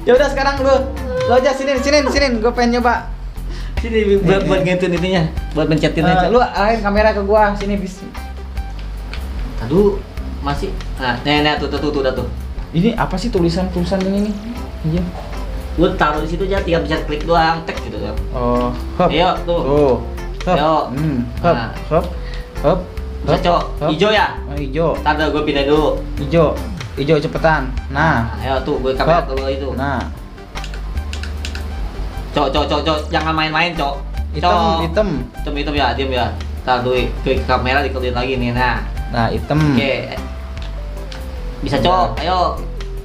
Ya udah sekarang lu lu aja sini sini sini gue pengen nyoba. Sini buat buat ngentuin ininya, buat mencetin Eh, aja. lu arahin kamera ke gua sini bis. Aduh, masih. Nah, nih, nih, tuh, tuh, tuh, tuh, udah tuh. Ini apa sih tulisan tulisan ini nih? Iya. Lu taruh di situ aja, tinggal bisa klik doang, tek gitu kan. Oh, hop. Ayo, tuh. Tuh. Hop. Ayo. Hmm, hop. Nah. Hop. Hop. Bisa, Cok. Hijau ya? Oh, hijau. Ntar dah gue pindah dulu. Hijau. Hijau cepetan. Nah. Ayo tuh, gue kamera dulu itu. Nah. Cok, cok, cok, cok, jangan main-main, cok. Hitam, Cok. hitam. Hitam, hitam ya, diam ya. Ntar dulu ke kamera dikelilin lagi nih, nah. Nah, hitam. Oke. Bisa, cok. Ayo.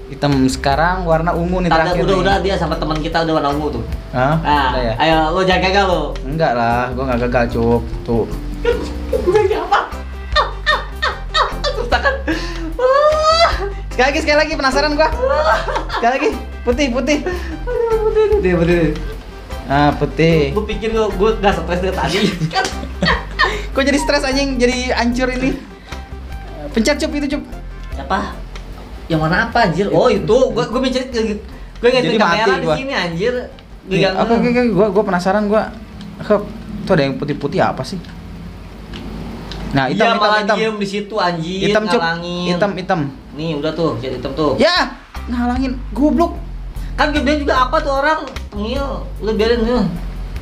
Hitam sekarang warna ungu nih Tanda terakhir. udah nih. udah dia sama teman kita udah warna ungu tuh. Hah? Nah, ya? ayo lo jangan gagal lo. Enggak lah, gua nggak gagal, Cuk. Tuh. Sekali lagi, sekali lagi penasaran gua. Sekali lagi. Putih, putih. Bener, bener, bener. Ah, putih. Gue pikir gue gue gak stres dari tadi. Kok jadi stres anjing, jadi hancur ini. Pencet cup itu cup. Apa? Yang mana apa anjir? Oh itu, gue gue mencet Jadi ngeliatin kamera di gua. sini anjir. Gak Oke oke oke, gua gua penasaran gua. Hup, tuh ada yang putih-putih apa sih? Nah, hitam Iya hitam malah hitam. diem di situ anjir. Hitam cup. Hitam hitam. Nih udah tuh, jadi hitam tuh. Ya, ngalangin goblok. Kan bilang juga apa tuh orang? Ngil, udah biarin tuh.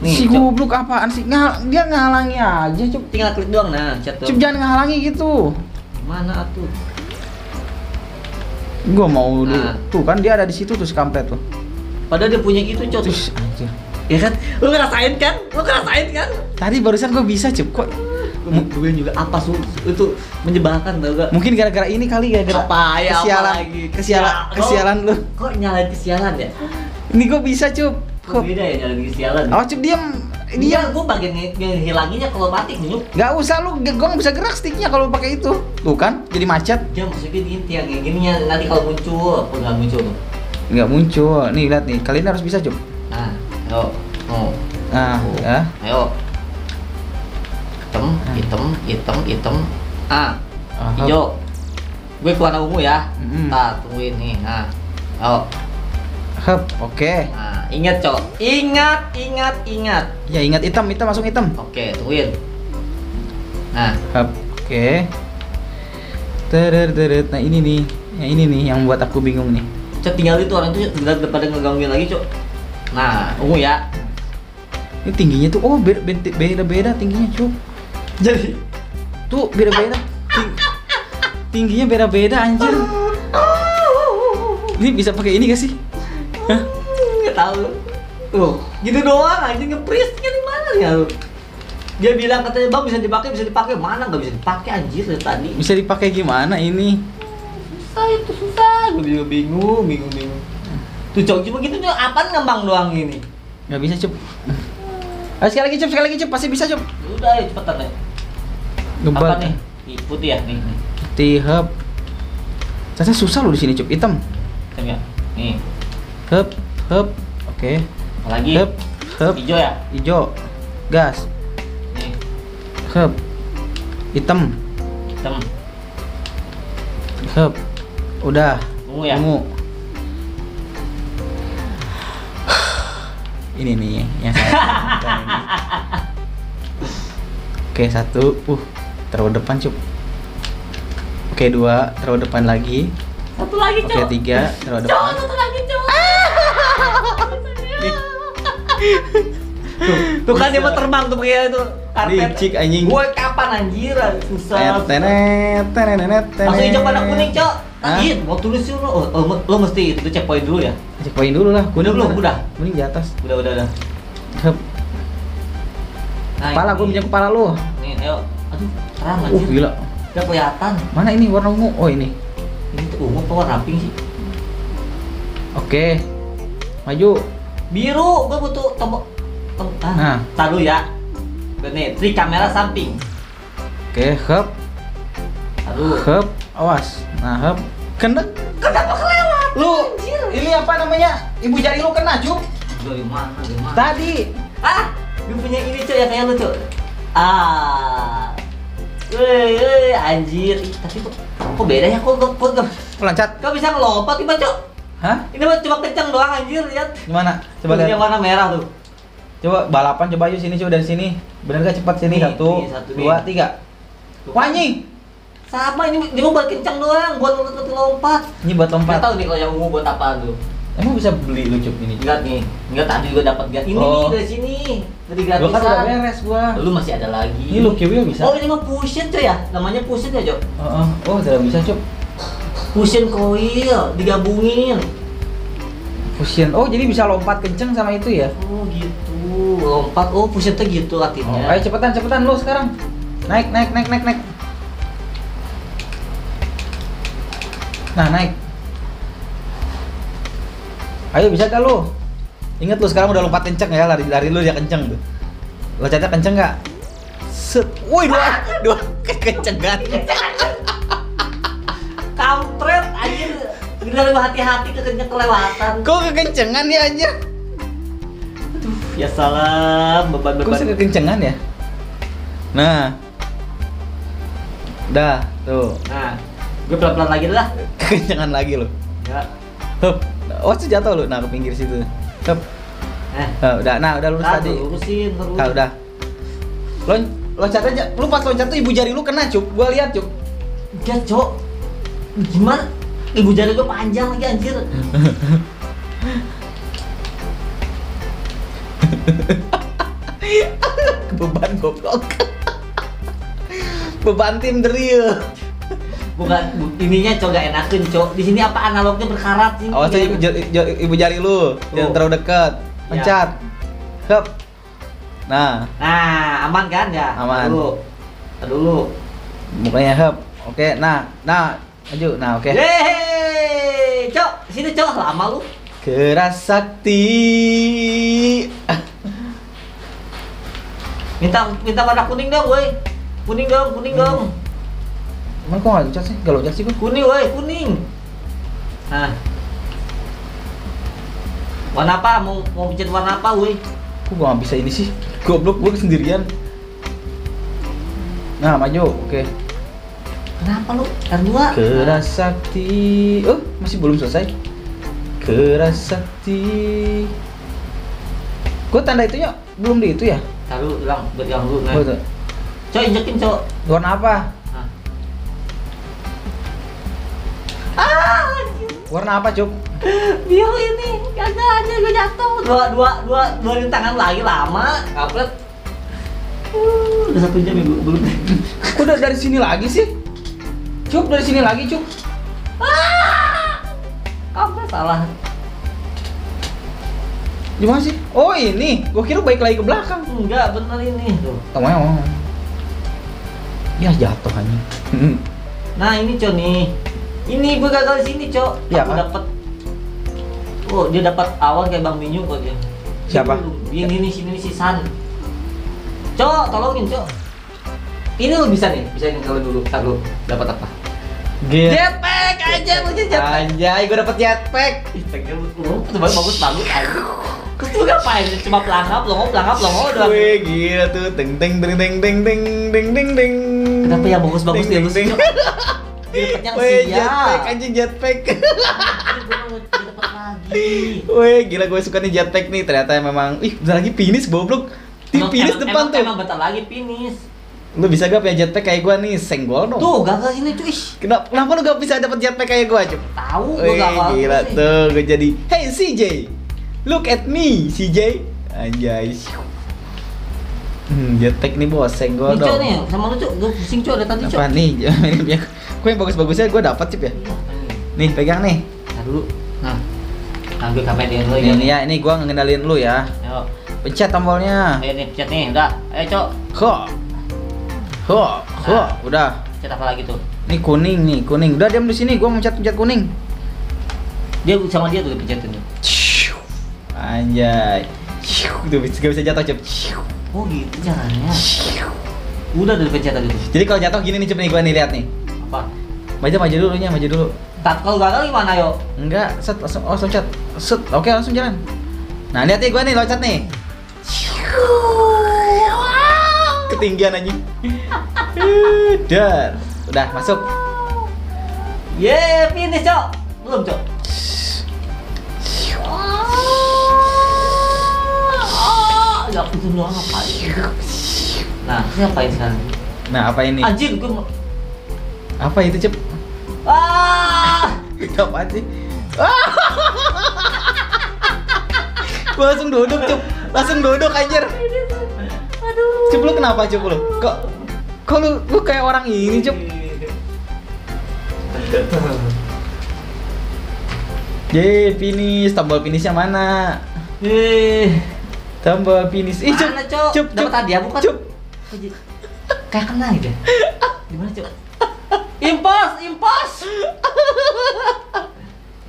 Nih, si goblok apaan sih? Ngal dia ngalangi aja, cup. tinggal klik doang nah, chat tuh. Cup jangan ngalangi gitu. Mana tuh? Gua mau dulu. Nah. Tuh kan dia ada di situ tuh si kampret tuh. Padahal dia punya gitu, anjir. Ya kan? Lu ngerasain kan? Lu ngerasain kan? Tadi barusan gua bisa, cup. Kok Gue juga apa su itu menyebalkan tau gak? mungkin gara-gara ini kali gara-gara Apa ya, apa kesialan lagi? kesialan Ya, kesialan lu. Kok nyalain kesialan ya? Ini gua bisa, cup. Kok Kok beda ya nyalain kesialan? Oh, cup diam. Dia Diam. gue bagian nge- ngehilanginnya kalau mati nyup. Gak usah lu, gua nggak bisa gerak sticknya kalau pakai itu. Tuh kan, jadi macet. Dia maksudnya gini yang kayak gini nanti kalau muncul apa nggak muncul tuh? Nggak muncul. Nih lihat nih, kalian harus bisa cup. Nah, ayo, oh, Nah, oh. ya. ayo. Hitam, hitam, hitam, hitam. Ah, Ah, hijau. Gue ke warna ungu ya. Nah, tungguin nih. Nah, ayo. Hup, oke. Nah, ingat cok, ingat, ingat, ingat. Ya ingat hitam, hitam masuk hitam. Oke, tungguin. Nah, Hup, oke. Teret, teret. Nah ini nih, yang ini nih yang buat aku bingung nih. cok tinggal itu orang itu udah daripada ngegangguin lagi cok. Nah, ungu ya. Ini tingginya tuh oh beda beda, beda tingginya cup. Jadi Tuh beda beda. tingginya beda beda anjir. Ini bisa pakai ini gak sih? Hah? nggak tahu. Tuh, gitu doang anjing nge-freeze di mana ya lu? Dia bilang katanya bang bisa dipakai bisa dipakai mana nggak bisa dipakai anjir dari tadi. Bisa dipakai gimana ini? Susah itu susah. Gue juga bingung bingung bingung. Tuh cok cuma gitu tuh apaan ngembang doang ini. Gak bisa cup. Ayo sekali lagi cup, sekali lagi cup, pasti bisa cup. Udah ya cepetan ya. Gebal. Apa nih? Ih, putih ya nih. nih. Tihep. Ternyata susah loh di sini cup, hitam. Hitam ya. Nih. Hep, hep. Oke. Apa lagi? Hep, hep. Hijau ya. Hijau. Gas. Nih. Hep. Hitam. Hitam. Hep. Udah. Ungu ya? Ungu. Ini nih yang saya ini. Oke, satu. Uh, taruh depan, Cup. Oke, dua, taruh depan lagi. Satu lagi Oke, cok. tiga, taruh depan. satu lagi cok. Tuh, tuh kan dia mau terbang tuh pakai itu karpet. Licik, anjing. Gue kapan anjir? Susah. Tenet, tenet, tenet, tenet. Langsung hijau pada kuning cok. Anjir, mau tulis sih lo. Lo mesti itu checkpoint dulu ya. Cek poin dulu lah. Udah belum? Udah. Kuning di atas. Udah udah udah. Nah, Kepala gue minyak kepala lu. Nih, ayo. Aduh, terang Uh, anjir. gila. Gak kelihatan. Mana ini warna ungu? Oh, ini. Ini tuh ungu apa warna pink sih? Oke. Maju. Biru, gue butuh tombol. Tom ah, Nah. tar dulu ya. Nih, tri kamera samping. Oke, hep. Aduh. Hep. Awas. Nah, hep. Kena. Kenapa kelewat? Lu, Anjir. ini apa namanya? Ibu jari lu kena, Cuk. Dari mana? Dari mana? Tadi. Ah, gue punya ini cuy ya kayak lu cuy. Ah. Woi, anjir. Tapi kok, kok beda ya? Kok, kok, kok, kok, Pelancat. kok bisa ngelompat tiba cok? Hah? Ini mah cuma kencang doang anjir, lihat. Gimana? Coba yang lihat. warna merah tuh. Coba balapan coba yuk sini coba dari sini. Bener gak cepat sini? Nih, Satu, nih, satu nih. dua, tiga. Wah, anjing. Sama ini dia mau buat kencang doang, buat lompat lompat. Ini buat lompat. tahu nih kalau yang ungu buat apaan tuh. Emang bisa beli lu, Cuk, ini? Enggak nih, enggak tadi gua dapat ga- ini Oh. nih dari sini. Dari Gua kan udah gratisan. beres gua. Lu masih ada lagi. Ini lu kiwil bisa. Oh, ini mah pushing coy ya. Namanya pushing ya, Cok. Oh, oh, oh, tidak bisa, Cuk. Fusion coil digabungin. Fusion. Oh, jadi bisa lompat kenceng sama itu ya? Oh gitu. Lompat. Oh fusion tuh gitu Oh, artinya. ayo cepetan, cepetan lu sekarang. Naik, naik, naik, naik, naik. Nah, naik. Ayo bisa gak lu? Ingat lu sekarang udah lompat kenceng ya, lari lari lu dia kenceng tuh. Loncatnya kenceng gak? Set. Woi, dua, dua kekencengan. Kampret anjir. Gila lu hati-hati kekencang kelewatan. Kok kekencengan ya anjir? Ya salam beban Kok beban. kekencengan ya? Nah. Dah, tuh. Nah, gue pelan-pelan lagi lah. Kekencengan lagi lu. Ya. Hup. Oh, sih jatuh lu. Nah, ke pinggir situ. Hup. Eh, Nah, udah, nah udah lurus Nah, tadi. lurusin terus. Nah, udah. Lon loncat aja. Lu pas loncat tuh ibu jari lu kena, Cuk. Gua lihat, Cuk. Enggak, Cok. Gimana? Ibu jari gue panjang lagi anjir. Beban goblok. Beban tim drill. Bukan bu- ininya Cok gak enakin, Cok. Di sini apa analognya berkarat sih? Awas tuh ibu, jari- jari- ibu jari lu. Jangan terlalu dekat. Ya. Pencet. Hup. Nah, Nah, aman kan ya? Aman. Dulu. Dulu. mukanya hup. Oke, nah, nah, maju. Nah, oke. Yeay, Cok, sini Cok, lama lu. Keras sakti. Minta minta warna kuning dong, woi. Kuning dong, kuning dong. Emang kok nggak loncat sih? Gak loncat sih gua. Kuning, woi, kuning. Nah. Warna apa? Mau mau pencet warna apa, woi? Kok gua nggak bisa ini sih? Goblok gua sendirian. Nah, maju. Oke. Kenapa lu? R2. Keras sakti. Oh, masih belum selesai. Keras sakti. Gua tanda itunya belum di itu ya? Taruh ulang, buat yang dulu. Nah. Cok, injekin, Cok. Warna apa? Ah. Warna apa, Cuk? biru ini kagak aja gue jatuh dua dua dua dua rintangan lagi lama kampret Uh, udah satu jam ya belum belum Kok udah dari sini lagi sih? Cuk, dari sini lagi, Cuk. ah kampret salah Gimana sih? Oh, ini. Gua kira baik lagi ke belakang. enggak bener ini tuh Tengok ya, Ya jatuh anjing. nah ini cok nih ini gue gagal sini cok ya, aku dapat oh dia dapat awal kayak bang Minyu kok dia siapa ini ini sini si San cok tolongin cok ini lo bisa nih bisa ini kalau dulu tak dapat apa Get. Jetpack aja punya jetpack. Anjay, gue dapat jetpack. Itu bagus bagus bagus aja. Terus tuh ngapain? Cuma pelangap, loh, pelangap, loh, doang. Wih, gila tuh. Teng teng ding ding ding ding ding ding. Kenapa yang bagus-bagus dia lu? Dapetnya Wih, sia. jetpack anjing jetpack. Wih, gila gue suka nih jetpack nih. Ternyata memang ih, bentar lagi finish goblok. Tim Emang- finish depan emang- tuh. Emang bentar lagi finish. Lu bisa gak punya jetpack kayak gua nih? Senggol dong. Tuh, gagal ini cuy. Kenapa, kenapa lu gak bisa dapet jetpack kayak gua, Cuk? Tahu gua gagal. gila tuh, gue jadi Hey CJ, look at me CJ Anjay Hmm, jetpack nih bos, senggol Cok, dong nih, sama lu cok, gue pusing cok dari tadi cok. Apa nih? Ini Gue yang bagus-bagusnya gue dapat cip ya Iya, nih? Pegang nih Nah dulu. Nah, ambil kamera dulu Ini ya. nih ya, ini gue ngendalin lu ya Ayo, Pencet tombolnya ayo nih, pencet nih, udah. Ayo cok, Ho Ho Ho Udah pencet apa lagi tuh? Nih kuning nih, kuning Udah diam di sini, gue mencet-pencet kuning Dia sama dia tuh dipencetin. Anjay. Tuh, gak bisa jatuh cip Oh gitu caranya. Udah udah dipencet tadi tuh. Jadi kalau jatuh gini nih cip nih, gue nih lihat nih Apa? Maju maju dulu nya, maju dulu. Tak kalau gagal gimana yo? Enggak, set langsung oh loncat. Set, oke langsung jalan. Nah, lihat nih gua nih loncat nih. Ketinggian anjing. Dan udah masuk. Ye, finish cok. Belum cok. Ya itu doang ngapain? Nah, ini ngapain sekarang? Nah, apa ini? Anjir, gue Apa itu, Cep? Ah! Itu apaan sih? Gua langsung duduk, Cep. Langsung duduk anjir. Aduh. Cep lu kenapa, Cep lu? Kok kok lu, lu kayak orang ini, Cep? Ye, finish. Tombol finishnya mana? Eh, Tombol finish. Ih, cok? Cep, Dapat Cep. hadiah bukan? Cep. Kayak kena gitu. Gimana cok? Impos, impos.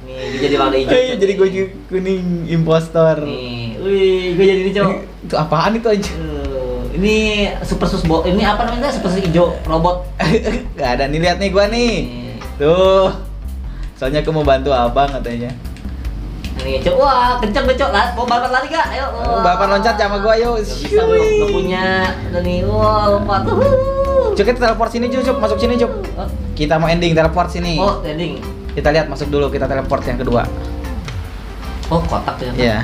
Nih, dia jadi warna hijau. Eh, Cok. jadi gue kuning impostor. Nih, wih, gue jadi ini cok. Itu apaan itu aja? Eh, ini super sus bo ini apa namanya super sus hijau robot Gak ada nih lihat nih gua nih. Nih. Tuh. Soalnya aku mau bantu abang katanya. Nih cok wah kenceng deh cok lah mau balapan lari gak ayo wah. Balapan loncat sama gua yuk. Bisa belum gak punya udah nih wah lompat Cuk kita teleport sini Cuk. masuk sini oh, Kita mau ending teleport sini. oh ending Kita lihat masuk dulu, kita teleport yang kedua. oh kotak ternyata Iya.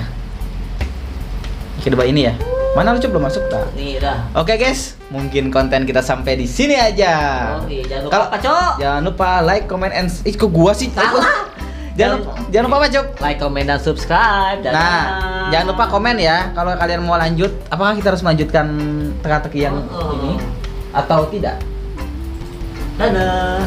Kedua ini ya. Mana lu Cuk belum masuk tak? nih udah Oke guys, mungkin konten kita sampai di sini aja. oh iya jangan lupa apa cok Jangan lupa like, comment, and ih kok gua sih? Salah. Jangan lupa, jangan lupa apa Cuk? like comment dan subscribe Dadah. Nah, jangan lupa komen ya kalau kalian mau lanjut. Apakah kita harus melanjutkan teka-teki yang Oh. ini atau tidak? dadah